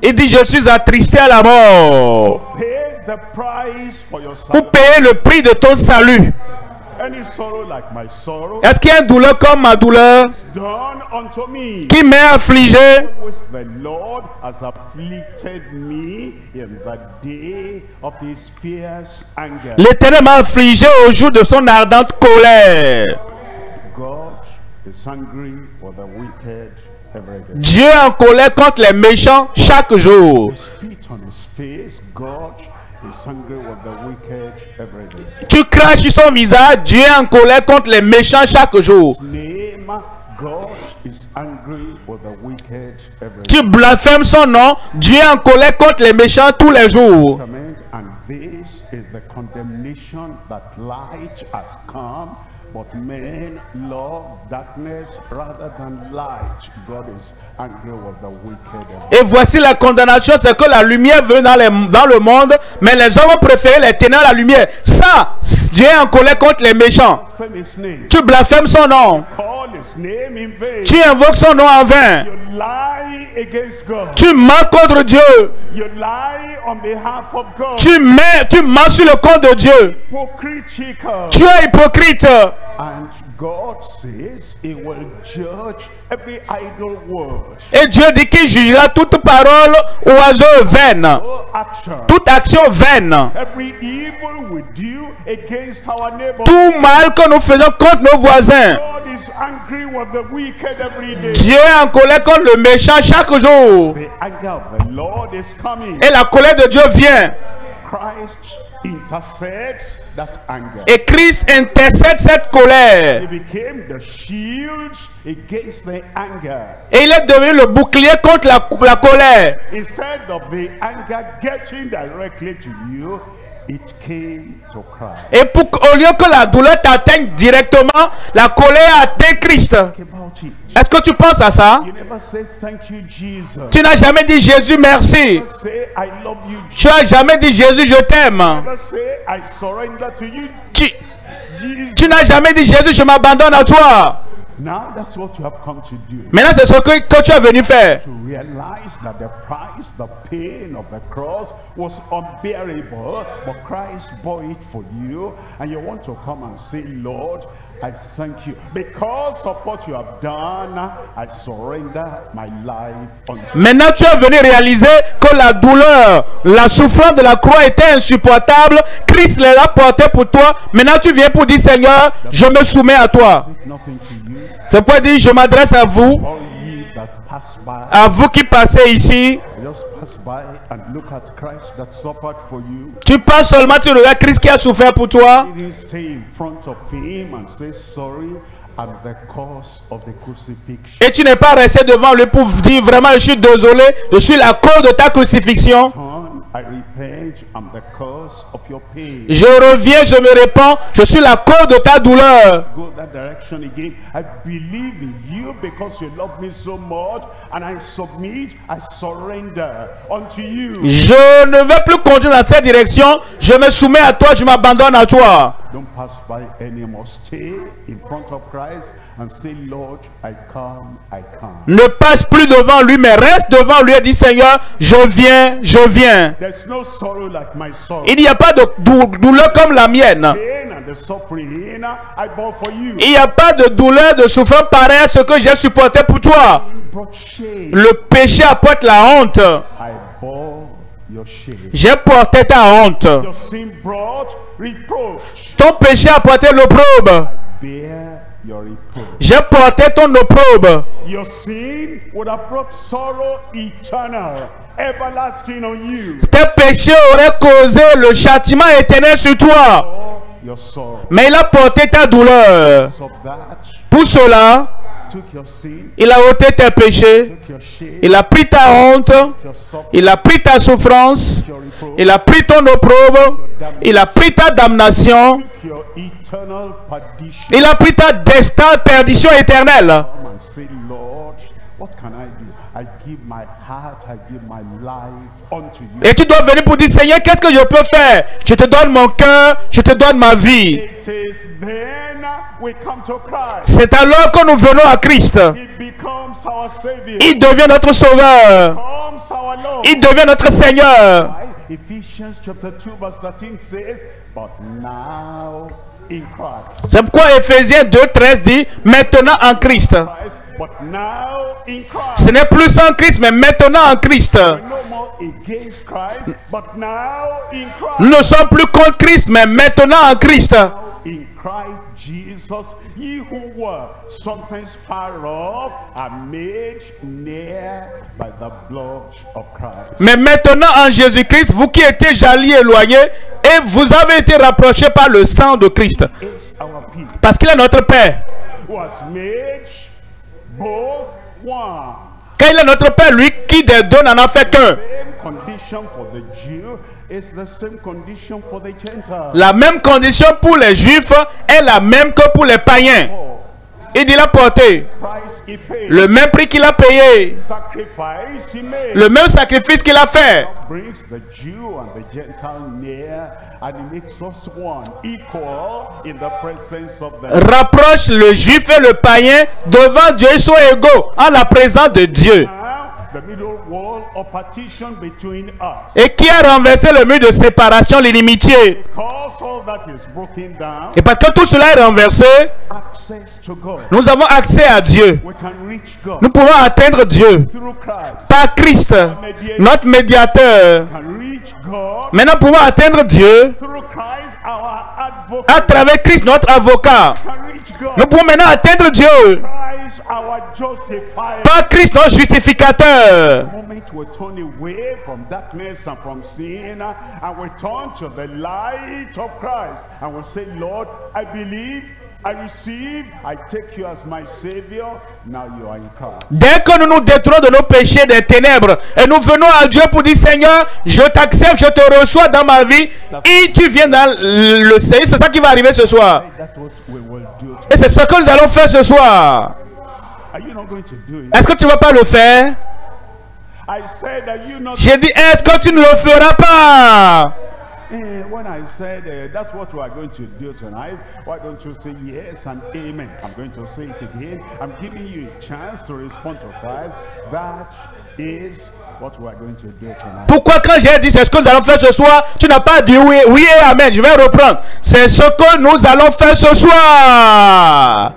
Il dit, je suis attristé à la mort. Pay the price for your Pour payer le prix de ton salut. Any sorrow like my sorrow Est-ce qu'il y a une douleur comme ma douleur done unto me? qui m'est affligée Which the Lord has afflicted me in the day of his fierce anger. L'éternel m'a affligé au jour de son ardente colère. God is angry for the wicked every day. Dieu est en colère contre les méchants chaque jour. Tu craches son visage, Dieu est en colère contre les méchants chaque jour. Tu blasphèmes son nom, Dieu est en colère contre les méchants tous les jours. But men love darkness rather than light. God is angry with the wicked. Et voici la condamnation, c'est que la lumière veut dans, les- dans le monde, mais les hommes ont préféré les ténèbres à la lumière. Ça, Dieu est en colère contre les méchants. Tu blasphèmes son nom. Tu invoques son nom en vain. You lie against God. Tu mens contre Dieu. You lie on behalf of God. Tu mens, tu mens sur le compte de Dieu. Tu es hypocrite. And God says he will judge every idle word. Et Dieu dit qu'il jugera toute parole oiseau vaine. Toute action vaine. Every evil we do against our neighbor. Tout mal que nous faisons contre nos voisins. God is angry with the wicked every day. Dieu est en colère contre le méchant chaque jour. The anger of the Lord is coming. Et la colère de Dieu vient. Christ. Et Christ intercède cette colère. He became the shield against the anger. Et il est devenu le bouclier contre la, la colère. Et pour, au lieu que la douleur t'atteigne directement, la colère atteint Christ. Est-ce que tu penses à ça? Tu n'as jamais dit Jésus merci. Tu n'as jamais dit Jésus je t'aime. Tu n'as jamais dit Jésus je m'abandonne à toi. Now that's what you have come to do. Maintenant c'est ce que, que tu es venu faire. To realize that the price, the pain of the cross was unbearable, but Christ bore it for you, and you want to come and say, Lord, I thank you. Because of what you have done, I surrender my life unto you. Maintenant tu es venu réaliser que la douleur, la souffrance de la croix était insupportable. Christ l'a porté pour toi. Maintenant tu viens pour dire Seigneur, je me soumets à toi. C'est pour dire je m'adresse à vous, à vous qui passez ici. Tu passes seulement, tu regardes Christ qui a souffert pour toi. He didn't stay in front of him and say, sorry, I'm the cause of the crucifixion. Et tu n'es pas resté devant lui pour dire vraiment je suis désolé, je suis la cause de ta crucifixion. Turn, I repent, I'm the cause of your pain. Je reviens, je me répands, je suis la cause de ta douleur. Go that direction again. I believe in you because you love me so much, and I submit, I surrender unto you. Je ne veux plus continuer dans cette direction. Je me soumets à toi, je m'abandonne à toi. Don't pass by anymore. Stay in front of Christ and say, Lord, I come, I come. Ne passe plus devant lui, mais reste devant lui et dit Seigneur, je viens, je viens. There's no sorrow like my sorrow. Il n'y a pas de dou- douleur comme la mienne. Il n'y a pas de douleur, de souffrance pareille à ce que j'ai supporté pour toi. Le péché apporte la honte. J'ai porté ta honte. Ton péché a porté l'opprobre. J'ai porté ton opprobre. Your sin would have brought sorrow eternal, everlasting on you. Tes péchés auraient causé le châtiment éternel sur toi. Or your sorrow. Mais il a porté ta douleur. Pour cela, took your sin, il a ôté tes péchés. took your shame, Il a pris ta honte. Il a pris ta souffrance. Il a pris ton opprobre. Il a pris ta damnation. Il a pris ta destin, perdition éternelle. Et tu dois venir pour dire, Seigneur, qu'est-ce que je peux faire? Je te donne mon cœur, je te donne ma vie. C'est alors que nous venons à Christ. Il devient notre sauveur. Il devient notre Seigneur. Ephesians chapter 2 verse 13 says, But now in Christ. C'est pourquoi Ephésiens 2, 13 dit, maintenant en Christ. But now in Christ. Ce n'est plus en Christ, mais maintenant en Christ. We're no more against Christ, but now in Christ. Nous ne sommes plus contre Christ, mais maintenant en Christ. In Christ Jesus, ye who were sometimes far off are made near by the blood of Christ. Mais maintenant en Jésus-Christ, vous qui étiez jaloux éloignés, et vous avez été rapprochés par le sang de Christ. Parce qu'il est notre Père. Quand il est notre Père, lui qui des deux n'en a fait qu'un. La même condition pour les Juifs est la même que pour les païens. Il dit, il a porté price he paid, le même prix qu'il a payé, le même sacrifice qu'il a fait. Rapproche le Juif et le païen devant Dieu, ils sont égaux en la présence de Dieu. Et qui a renversé le mur de séparation, l'inimitié? Et parce que tout cela est renversé, nous avons accès à Dieu. Nous pouvons atteindre Dieu par Christ, notre médiateur. Maintenant, nous pouvons atteindre Dieu à travers Christ, notre avocat. Nous pouvons maintenant atteindre Dieu par Christ, notre justificateur. The moment we turn away from darkness and from sin and we turn to the light of Christ and we say, Lord, I believe, I receive, I take you as my Savior. Now you are in Christ. Dès que nous nous détournons de nos péchés des ténèbres et nous venons à Dieu pour dire Seigneur, je t'accepte, je te reçois dans ma vie et tu viens dans le Seigneur, c'est ça qui va arriver ce soir. That's what we will do. Et c'est ce que nous allons faire ce soir. Are you not going to do it? Est-ce que tu ne vas pas le faire? I said, are you not? J'ai dit, est-ce que tu ne le feras pas? Eh, when I said uh, that's what we are going to do tonight, why don't you say yes and amen? I'm going to say it again. I'm giving you a chance to respond to Christ. That is what we are going to do tonight. Pourquoi quand j'ai dit c'est ce que nous allons faire ce soir, tu n'as pas dit oui, oui et amen. Je vais reprendre. C'est ce que nous allons faire ce soir.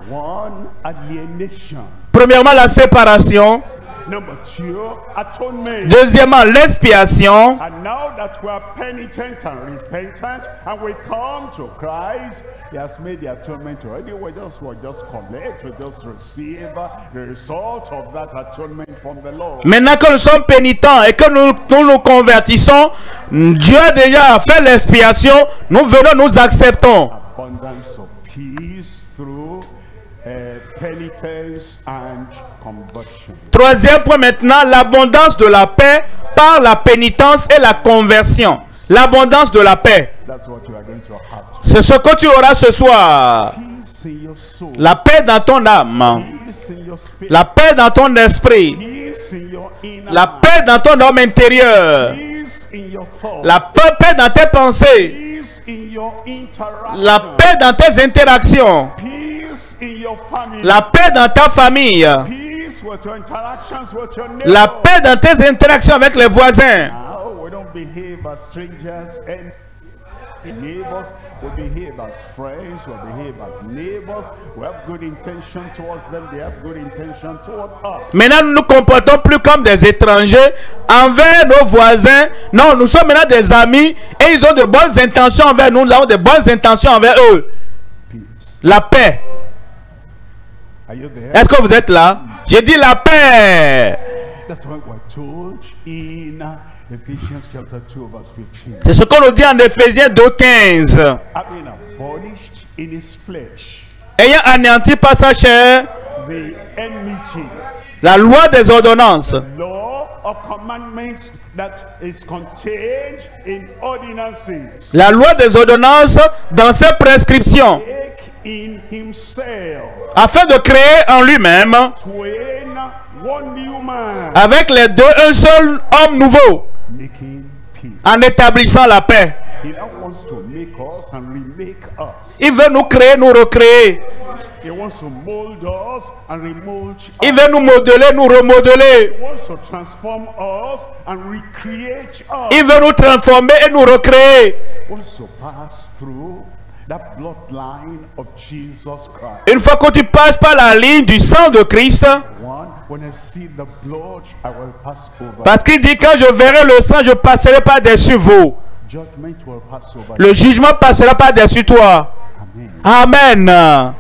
Premièrement, la séparation. Number two, atonement. Deuxièmement, l'expiation. And now that we are penitent and repentant and we come to Christ, He has made the atonement already. We just, we just collect, we just receive the result of that atonement from the Lord. Maintenant que nous sommes pénitents et que nous nous, nous convertissons, Dieu a déjà fait l'expiation. Nous venons, nous acceptons. Troisième point maintenant, l'abondance de la paix par la pénitence et la conversion. L'abondance de la paix. C'est ce que tu auras ce soir. La paix dans ton âme. La paix dans ton esprit. La paix dans ton homme intérieur. La paix dans tes pensées. La paix dans tes interactions. La paix dans ta famille. Peace with your interactions with your neighbors. La paix dans tes interactions avec les voisins. Now we don't behave as strangers and neighbors. We behave as friends. We behave as neighbors. We have good intention towards them. They have good intention towards us. Maintenant, nous nous comportons plus comme des étrangers envers nos voisins. Non, nous sommes maintenant des amis et ils ont de bonnes intentions envers nous. Nous avons de bonnes intentions envers eux. Peace. La paix. Est-ce que vous êtes là? J'ai dit la paix. That's what we're told in Ephesians chapter 2 verse 15. C'est ce qu'on nous dit en Éphésiens 2.15. Having abolished in his flesh Ayant anéanti par sa chair la loi des ordonnances, law of commandments that is contained in ordinances. la loi des ordonnances dans ses prescriptions, afin de créer en lui-même, avec les deux, un seul homme nouveau, en établissant la paix. He now wants to make us and remake us. Il veut nous créer, nous recréer. He wants to mold us and remold us. Il veut nous modeler, nous remodeler. He wants to transform us and recreate us. Il veut nous transformer et nous recréer. Une fois que tu passes par la ligne du sang de Christ, One, when I see the blood, I will pass over. parce qu'il dit quand je verrai le sang, je passerai vous. Will pass over. Le jugement passera par-dessus toi. Amen.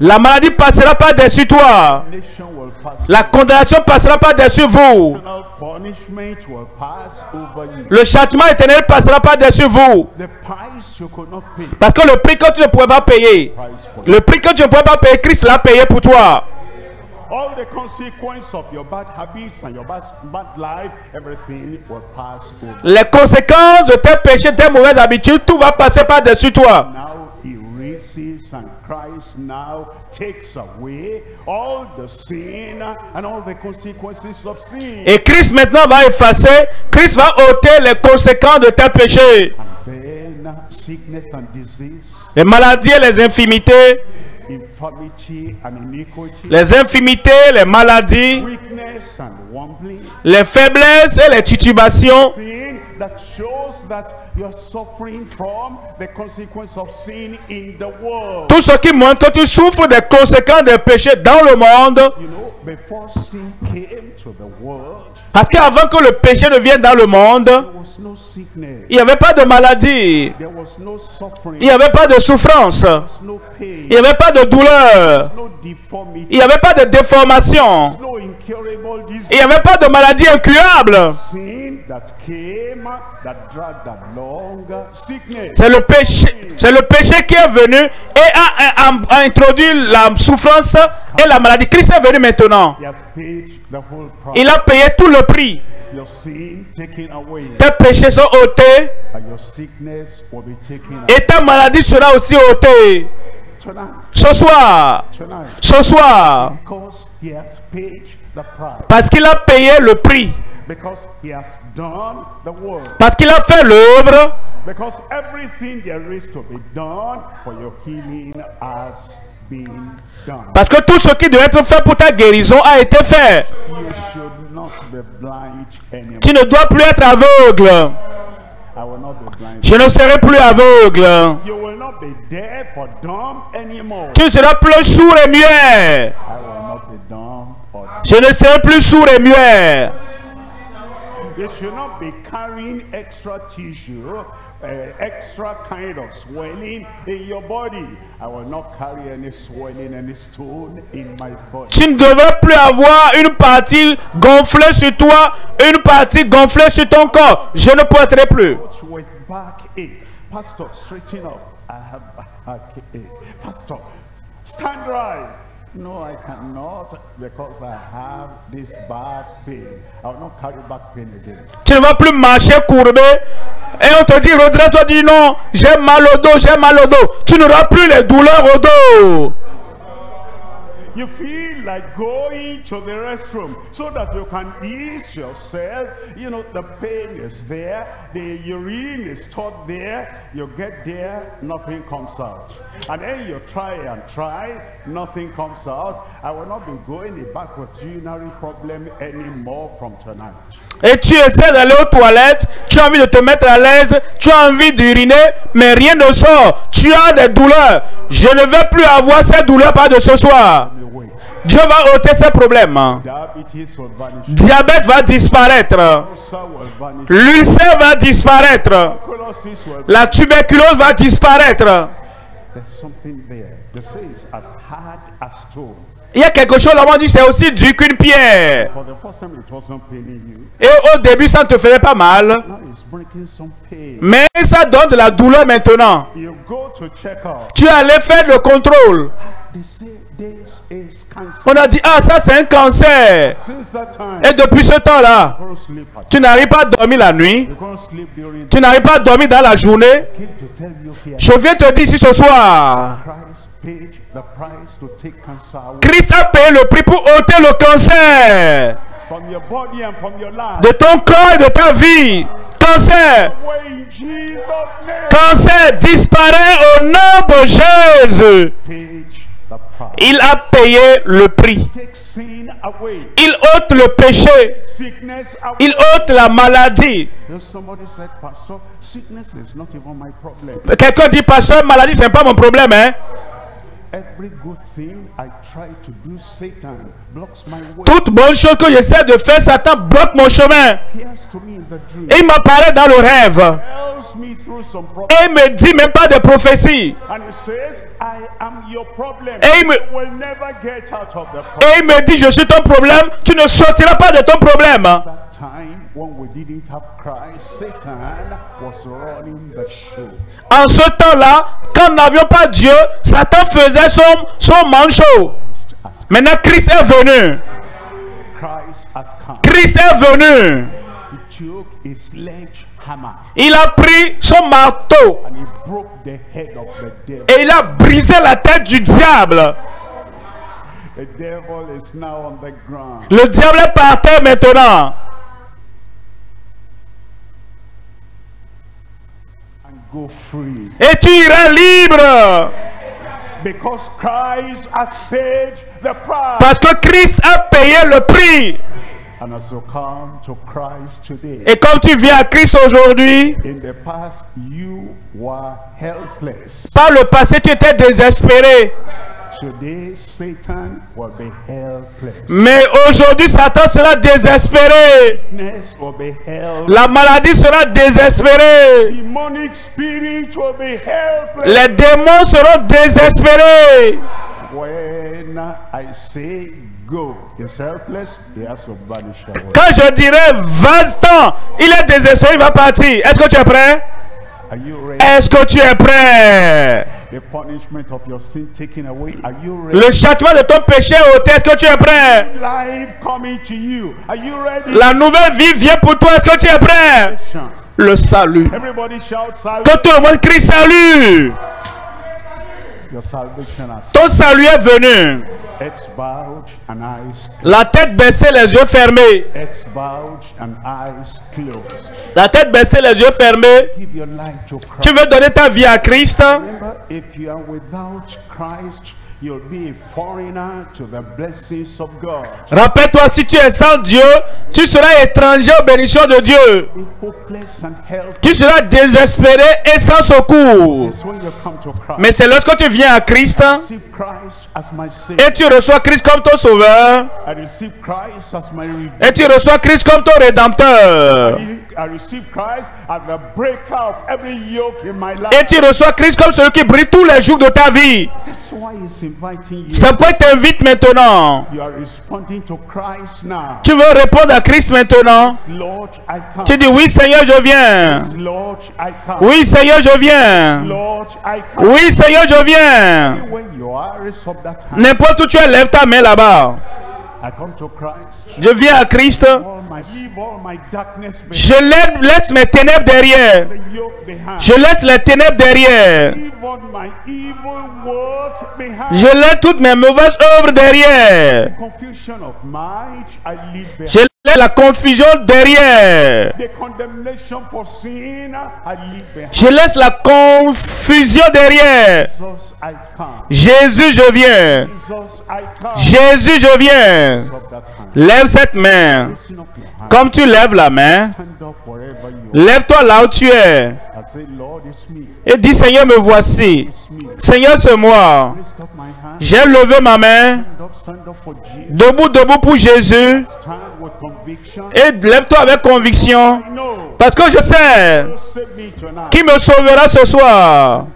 La maladie passera toi. Nation will pass La condamnation passera vous. Pass over you. Le châtiment éternel passera vous. Could not pay. Parce que le prix que tu ne pouvais pas payer, le prix que tu ne pouvais pas payer, Christ l'a payé pour toi. all the consequence of your bad habits and your bad, bad life, everything will pass over. Les conséquences de tes péchés, tes mauvaises habitudes, tout va passer par-dessus toi. Now and Christ now takes away all the sin and all the consequences of sin. Et Christ maintenant va effacer, Christ va ôter les conséquences de tes péchés. And then sickness and disease, Les maladies et les infimités, les infimités, les maladies, les faiblesses et les titubations, thing that shows that you're suffering from the consequence of sin in the world. tout ce qui montre que tu souffres des conséquences des péchés dans le monde. You know, before sin came to the world, Parce qu'avant que le péché ne vienne dans le monde, there was no sickness, il n'y avait pas de maladie, there was no suffering, il n'y avait pas de souffrance, there was no pain, il n'y avait pas de douleur, il n'y avait pas de déformation, il n'y avait pas de maladie incurable. C'est le péché, c'est le péché qui est venu et a, a- a introduit la souffrance et la maladie. Christ est venu maintenant. Il a payé tout le prix. Tes péchés sont ôtés et ta maladie sera aussi ôtée. Ce soir, ce soir, parce qu'il a payé le prix, parce qu'il a fait l'œuvre, parce que tout ce qui devait être fait pour ta guérison a été fait. Tu ne dois plus être aveugle. Je ne serai plus aveugle. You will not be deaf or dumb anymore. Tu ne seras plus sourd et muet. Je ne serai plus sourd et muet. Uh, extra kind of swelling in your body. I will not carry any swelling, any stone in my body. Tu ne devrais plus avoir une partie gonflée sur toi, une partie gonflée sur ton corps. Je ne porterai plus. Coach with backache. Pastor, straighten up. I have backache. Pastor, stand right. No, I cannot because I have this back pain. I will not carry back pain again. Tu ne vas plus marcher courbé. Et on te dit, redresse-toi, dis non, j'ai mal au dos, j'ai mal au dos. Tu n'auras plus les douleurs au dos. You feel like going to the restroom so that you can ease yourself. You know, the pain is there, the urine is stored there. You get there, nothing comes out. And then you try and try, nothing comes out. I will not be going back with urinary problem anymore from tonight. Et tu essaies d'aller aux toilettes, tu as envie de te mettre à l'aise, tu as envie d'uriner, mais rien ne sort. Tu as des douleurs. Je ne veux plus avoir ces douleurs pas de ce soir. Dieu va ôter ces problèmes. Diabète va disparaître. L'ulcère va disparaître. La tuberculose va disparaître. Il y a quelque chose là-bas, dit c'est aussi dur qu'une pierre. Et au début, ça ne te faisait pas mal. Mais ça donne de la douleur maintenant. Tu allé faire le contrôle. On a dit, ah, ça c'est un cancer. Et depuis ce temps-là, tu n'arrives pas à dormir la nuit. Tu n'arrives pas à dormir dans la journée. Je viens te dire ici ce soir, Christ a payé le prix pour ôter le cancer de ton corps et de ta vie. Cancer, cancer disparaît au nom de Jésus. Il a payé le prix. Il ôte le péché. Il ôte la maladie. Quelqu'un dit, pasteur, maladie, c'est pas mon problème, hein. Toute bonne chose que j'essaie de faire, Satan bloque mon chemin. Il m'apparaît dans le rêve. Et il me dit même pas de prophétie. And he says, I am your problem. Et il me-. Et il me dit, je suis ton problème, tu ne sortiras pas de ton problème. That time when we didn't have Christ, Satan was running the show. En ce temps-là, quand nous n'avions pas Dieu, Satan faisait son, son manchot. Maintenant, Christ est venu. Christ has come. Christ est venu. He took his sledgehammer Il a pris son marteau et il a brisé la tête du diable. The devil is now on the ground. Le diable est par terre maintenant. And go free. Et tu iras libre? Because Christ has paid the price. Parce que Christ a payé le prix. And as you come to Christ today, Et comme tu viens à Christ aujourd'hui, in the past you were helpless. par le passé, tu étais désespéré. Today Satan will be helpless. Mais aujourd'hui, Satan sera désespéré. La maladie sera désespérée. Demonic spirit will be helpless. Les démons seront désespérés. Go, helpless. Quand je dirai vas-t'en, il est désespéré, il va partir. Est-ce que tu es prêt? Are you ready? Est-ce que tu es prêt? The punishment of your sin taken away. Are you ready? Le châtiment de ton péché ôté, est-ce que tu es prêt? Life coming to you. Are you ready? La nouvelle vie vient pour toi, est-ce que tu es prêt? Le salut. Everybody shout Que tout le monde crie salut. Your salvation has Ton salut est venu. La tête baissée, les yeux fermés. heads bowed and eyes closed. La tête baissée, les yeux fermés. Tu veux donner ta vie à Christ? Remember, if you are without Christ, you'll be a foreigner to the blessings of God. Rappelle-toi, si tu es sans Dieu, tu seras étranger aux bénédictions de Dieu. Tu seras désespéré et sans secours. Mais c'est lorsque tu viens à Christ Savior. et tu reçois Christ comme ton sauveur et tu reçois Christ comme ton rédempteur. I receive Christ as the breaker of every yoke in my life. Et tu reçois Christ comme celui qui brille tous les jours de ta vie. That's why He's inviting you. C'est pourquoi il t'invite maintenant. You are responding to Christ now. Tu veux répondre à Christ maintenant? Lord, I come. Tu dis oui Seigneur, je viens. Lord, I come. Oui Seigneur, je viens. Lord, I come. Oui Seigneur, je viens. N'importe où tu es, lève ta main là-bas. I come to Christ. Je viens à Christ. Je laisse, mes ténèbres derrière. Je laisse les ténèbres derrière. Je laisse toutes mes mauvaises œuvres derrière. Je la confusion derrière. Je laisse la confusion derrière. Jésus, je viens. Jésus, je viens. Lève cette main. Comme tu lèves la main, lève-toi là où tu es. Et dis, Seigneur, me voici. Seigneur, c'est moi. J'ai levé ma main. Debout, debout pour Jésus. Et lève-toi avec conviction. Parce que je sais qui me sauvera ce soir.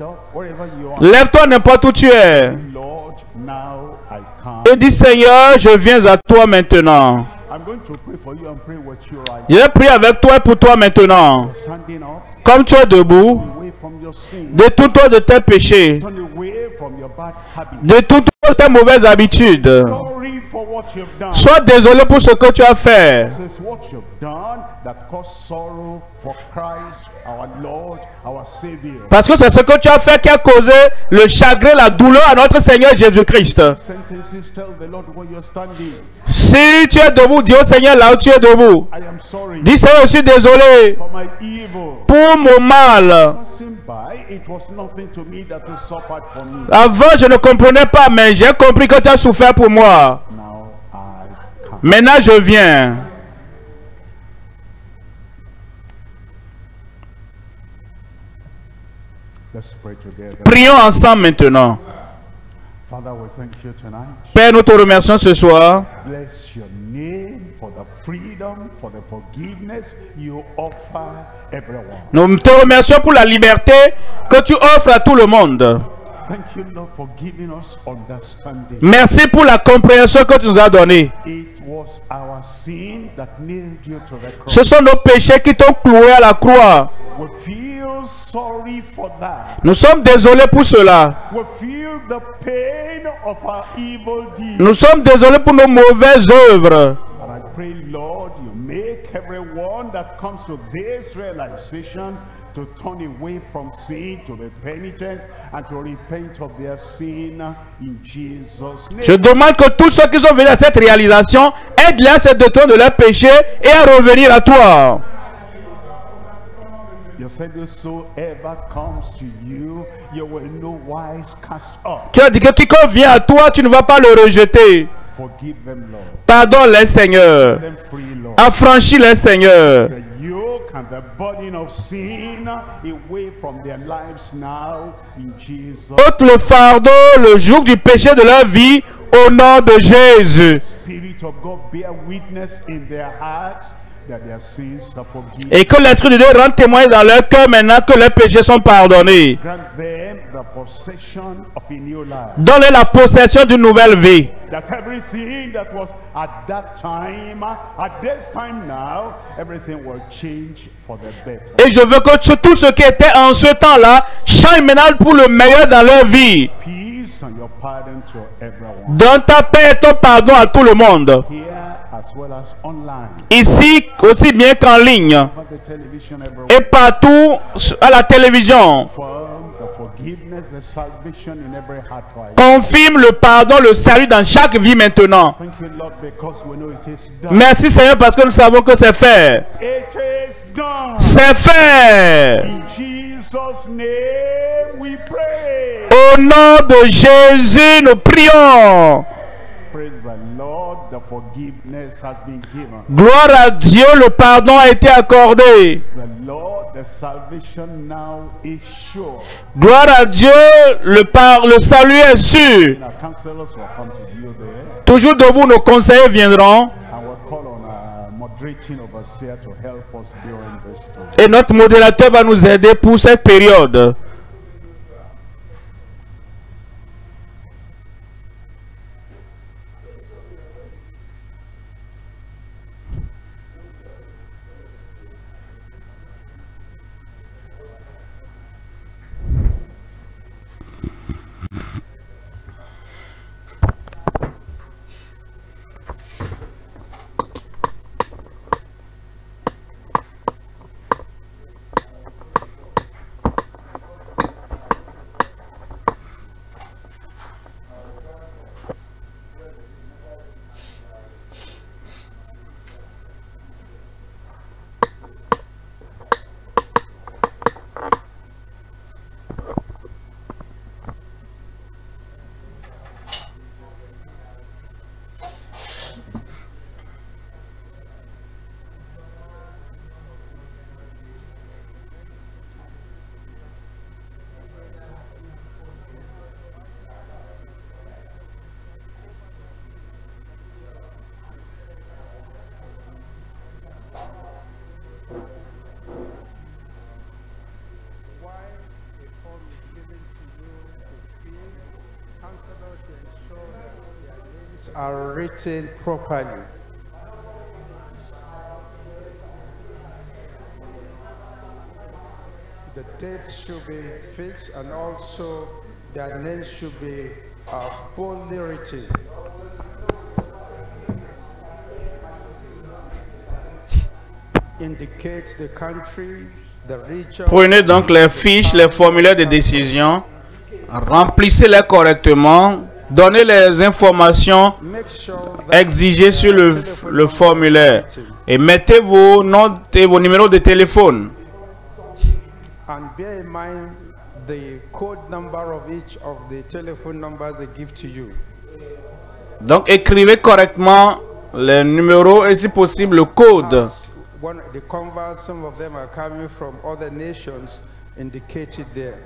Lève-toi n'importe où tu es. Et dis, Seigneur, je viens à toi maintenant. Je vais prier avec toi et pour toi maintenant. Comme tu es debout, your sin. détourne-toi de tes péchés. Bad habits. Détourne-toi de tes mauvaises habitudes. Sois désolé pour ce que tu as fait. Parce que c'est ce que tu as fait qui a causé le chagrin, la douleur à notre Seigneur Jésus-Christ. Si tu es debout, dis au Seigneur là où tu es debout. I am sorry Dis Seigneur, je suis désolé for my evil. pour mon mal. Passing by, it was nothing to me that you suffered for me. Avant, je ne comprenais pas, mais j'ai compris que tu as souffert pour moi. Now I come. Maintenant, je viens. Let's pray together. Prions ensemble maintenant. Father, we thank you tonight. Père, nous te remercions ce soir. Nous te remercions pour la liberté que tu offres à tout le monde. Thank you, Lord, for giving us understanding. Merci pour la compréhension que tu nous as donnée. It was our sin that nailed you to the cross. Ce sont nos péchés qui t'ont cloué à la croix. We feel sorry for that. Nous sommes désolés pour cela. We feel the pain of our evil deeds. Nous sommes désolés pour nos mauvaises œuvres. Pray, Lord, you make everyone that comes to this realization to turn away from sin, to be penitent, and to repent of their sin in Jesus' Je name. demande que tous ceux qui sont venus à cette réalisation aident-les à se détourner de leurs péchés et à revenir à toi. Tu as dit que quiconque vient à toi, tu ne vas pas le rejeter. Forgive them, Lord. Pardonne-les, Seigneur. Affranchis-les, Seigneur. The yoke and the burden of sin away from their lives now in Jesus. ôte le fardeau, le joug du péché de leur vie au nom de Jésus. Et que l'Esprit de Dieu rende témoin dans leur cœur maintenant que leurs péchés sont pardonnés. Grant them the possession of a new life. Donne-les la possession d'une nouvelle vie. That everything that was at that time, at this time now, everything will change for the better. Et je veux que tout ce qui était en ce temps-là change maintenant pour le meilleur dans leur vie. Donne ta paix et ton pardon à tout le monde. Here as well as online. Ici aussi bien qu'en ligne. Et partout à la télévision. Confirme le pardon, le salut dans chaque vie maintenant. Merci Seigneur parce que nous savons que c'est fait. C'est fait. Au nom de Jésus, nous prions. Gloire à Dieu, le pardon a été accordé. The Lord, the salvation now is sure. Gloire à Dieu, le, par, le salut est sûr. Toujours debout, nos conseillers viendront. time. Et notre modérateur va nous aider pour cette période. Are written properly. The dates should be fixed and also their names should be uh, boldly written. Indicate the country, the region, Prenez donc les fiches, les formulaires de décision, remplissez-les correctement, donnez les informations exigées sur le, le formulaire et mettez vos noms et vos numéros de téléphone. And bear in mind the code number of each of the telephone numbers they give to you. Donc écrivez correctement les numéros et si possible le code. As one, the some of them are coming from other nations, indicated there.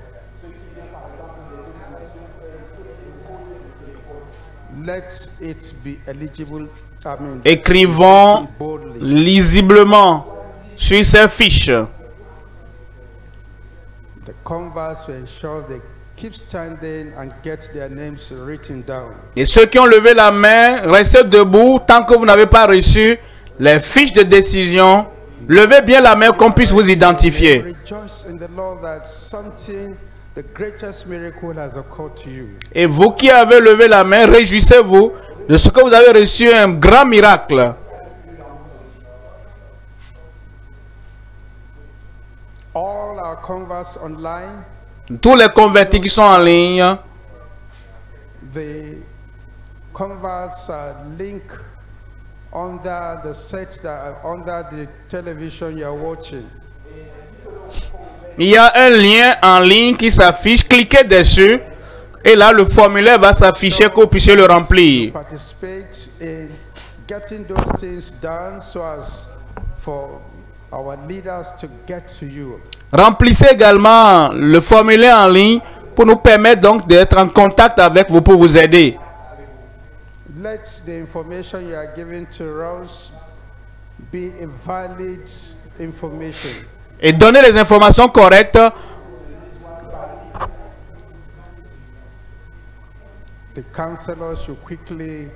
Écrivons lisiblement sur ces fiches. The converts to ensure they keep standing and get their names written down. Et ceux qui ont levé la main, restez debout tant que vous n'avez pas reçu les fiches de décision. Levez bien la main qu'on puisse vous identifier. Rejoice in the Lord that something, the greatest miracle has occurred to you. Et vous qui avez levé la main, réjouissez-vous de ce que vous avez reçu un grand miracle. All our converts online, Tous les convertis qui sont en ligne, il y a un lien en ligne qui s'affiche. Cliquez dessus et là le formulaire va s'afficher que vous puissiez le remplir. Remplissez également le formulaire en ligne pour nous permettre donc d'être en contact avec vous pour vous aider. Let the information you are giving to us be a valid information. Et donnez les informations correctes. The counselors should quickly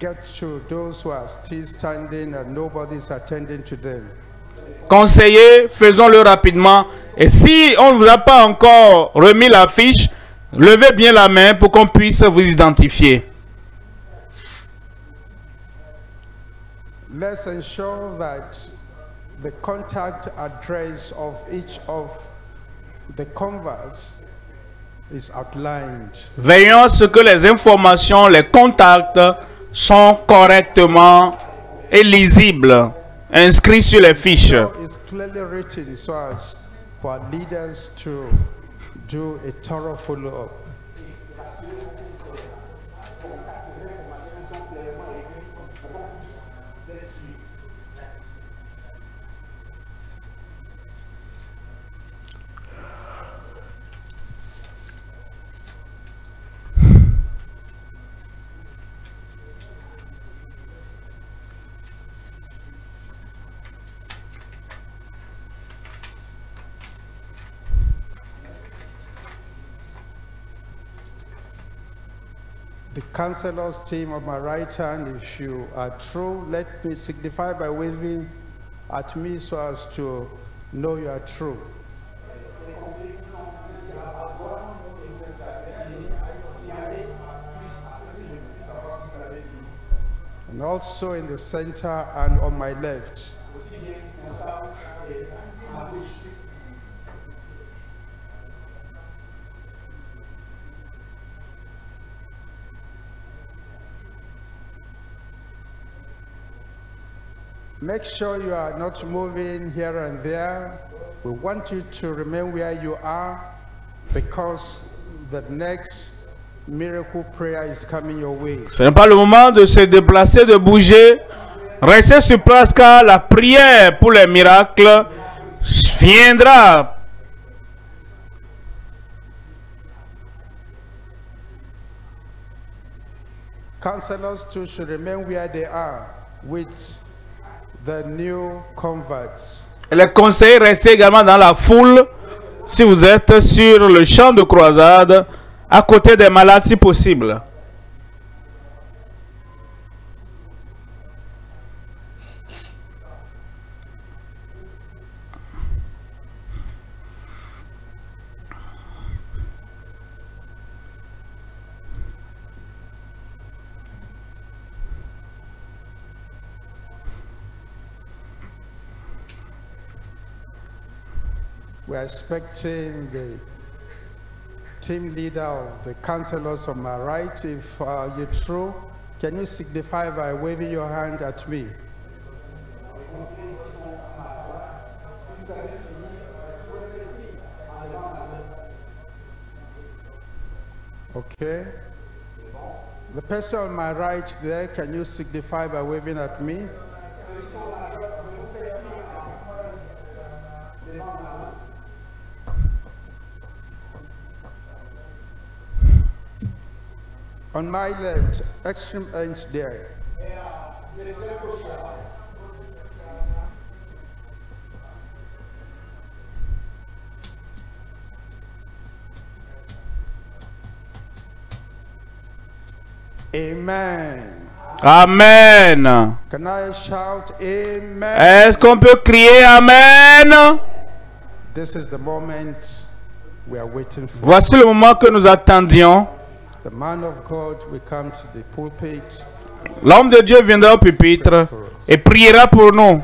get to those who are still standing and nobody is attending to them. Conseillers, faisons-le rapidement. Et si on ne vous a pas encore remis la fiche, levez bien la main pour qu'on puisse vous identifier. Let's ensure that the contact address of each of the converts is outlined. Veillons ce que les informations, les contacts sont correctement et lisibles, inscrits sur les fiches. Clearly written so as for leaders to do a thorough follow-up. The counselor's team on my right hand, if you are true, let me signify by waving at me so as to know you are true. And also in the center and on my left. Make sure you are not moving here and there. We want you to remain where you are because the next miracle prayer is coming your way. Ce n'est pas le moment de se déplacer, de bouger. Restez sur place car la prière pour les miracles viendra. Counselors too should remain where they are with the new converts. Les conseillers, restez également dans la foule si vous êtes sur le champ de croisade, à côté des malades si possible. We're expecting the team leader of the councillors on my right. If uh, you're true, can you signify by waving your hand at me? Okay. The person on my right there, can you signify by waving at me? On my left, extreme end there. Amen. Amen. Can I shout amen? Est-ce qu'on peut crier Amen? This is the moment we are waiting for. Voici le moment que nous attendions. L'homme de Dieu viendra au pupitre et priera pour nous.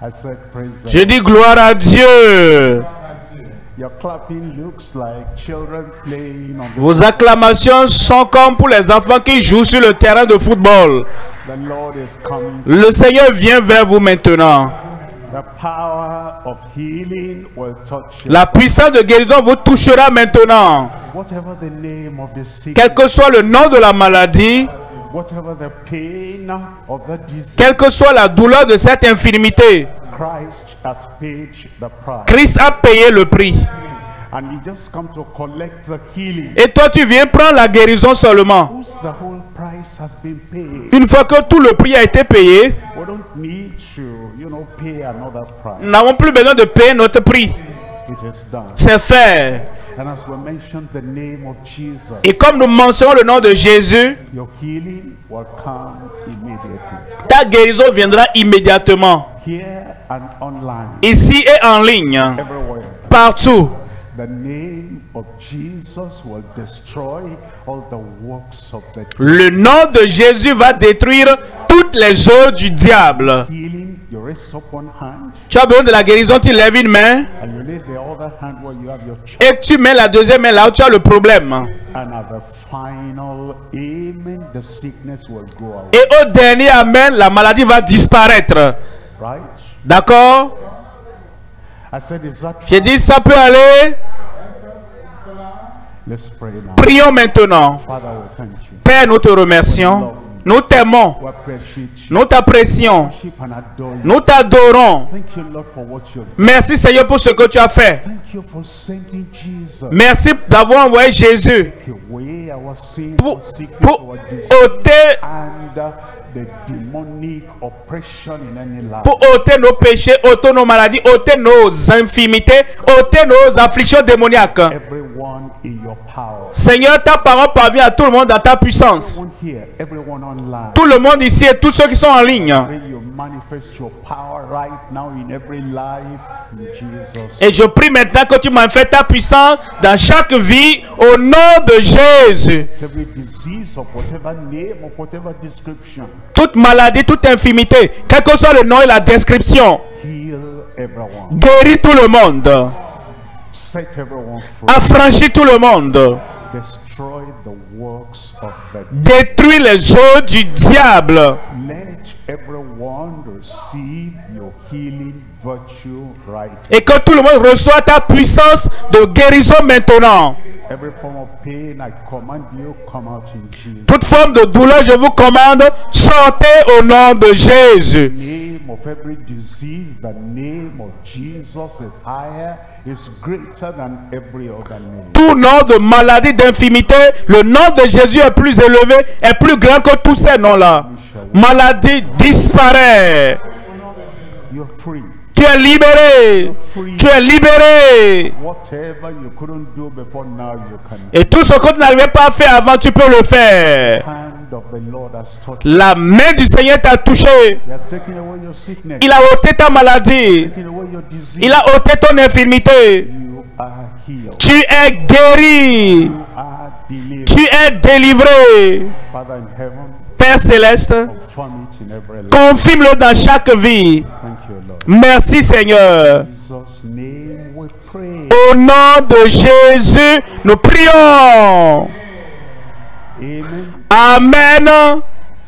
I said, praise the Je dis gloire à Dieu. Your clapping looks like children playing on the Vos acclamations sont comme pour les enfants qui jouent sur le terrain de football. The Lord is coming. Le Seigneur vient vers vous maintenant. The power of healing will touch you. La puissance de guérison vous touchera maintenant. Whatever the name of the sick, Quel que soit le nom de la maladie, quelle que soit la douleur de cette infirmité, Christ has paid the price. Christ a payé le prix. And you just come to collect the healing. Et toi, tu viens prendre la guérison seulement. Once the whole price has been paid, Une fois que tout le prix a été payé, we don't need to, you know, pay another price. nous n'avons plus besoin de payer notre prix. C'est fait. And as we mentioned the name of Jesus, Et comme nous mentionnons le nom de Jésus, your healing will come immediately. ta guérison viendra immédiatement. Here and online, Ici et en ligne, everywhere. partout. The name of Jesus will destroy all the works of the Le nom de Jésus va détruire toutes les œuvres du diable. healing. You raise up one hand Tu as besoin de la guérison, tu lèves une main and you lay the other hand where you have your child. et tu mets la deuxième main là où tu as le problème. Et au dernier amen, la maladie va disparaître. Right? D'accord I said, is that J'ai dit ça peut aller. Prions maintenant. Père, nous te remercions. Nous t'aimons. Nous t'apprécions. Nous t'adorons. Merci Seigneur pour ce que tu as fait. Merci d'avoir envoyé Jésus pour, ôter, pour ôter nos péchés, ôter nos maladies, ôter nos infirmités, ôter nos afflictions démoniaques. Seigneur, ta parole parvient à tout le monde dans ta puissance. Tout le monde ici et tous ceux qui sont en ligne. Manifest your power right now in every life in Jesus. Et je prie maintenant que tu manifestes ta puissance dans chaque vie au nom de Jésus. Every disease of whatever name of whatever description, Toute maladie, toute infirmité, quel que soit le nom et la description, heal everyone. guéris tout le monde, Set everyone free. affranchis tout le monde, Destroy the works of the détruis les eaux du diable. Let everyone receive your healing virtue right. Et que tout le monde reçoit ta puissance de guérison maintenant. Every form of pain, I command you, come out in Jesus. Toute forme de douleur, je vous commande, sortez au nom de Jésus. Of every disease, the name of Jesus is higher, is greater than every other name. Tout nom de maladie, d'infimité, le nom de Jésus est plus élevé, est plus grand que tous ces noms-là. Maladie disparaît. You're free. Tu es libéré. Tu es libéré. Whatever you couldn't do before now, you can. Et tout ce que tu n'arrivais pas à faire avant, tu peux le faire. La main du Seigneur t'a touché. Il a ôté ta maladie. Il a ôté ton infirmité. Tu es guéri. Tu es délivré. Father in heaven, Père céleste, confirme-le dans chaque vie. Merci Seigneur. Au nom de Jésus, nous prions. Amen. Amen.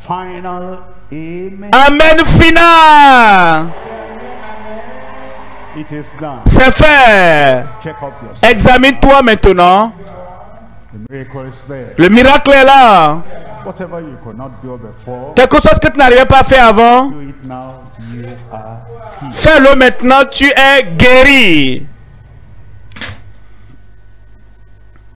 Final amen. Amen final. It is done. C'est fait. Check up yourself. Examine-toi maintenant. The miracle is there. Le miracle est là. Whatever you could not do before, Quelque chose que tu n'arrivais pas à faire avant, fais-le maintenant, tu es guéri.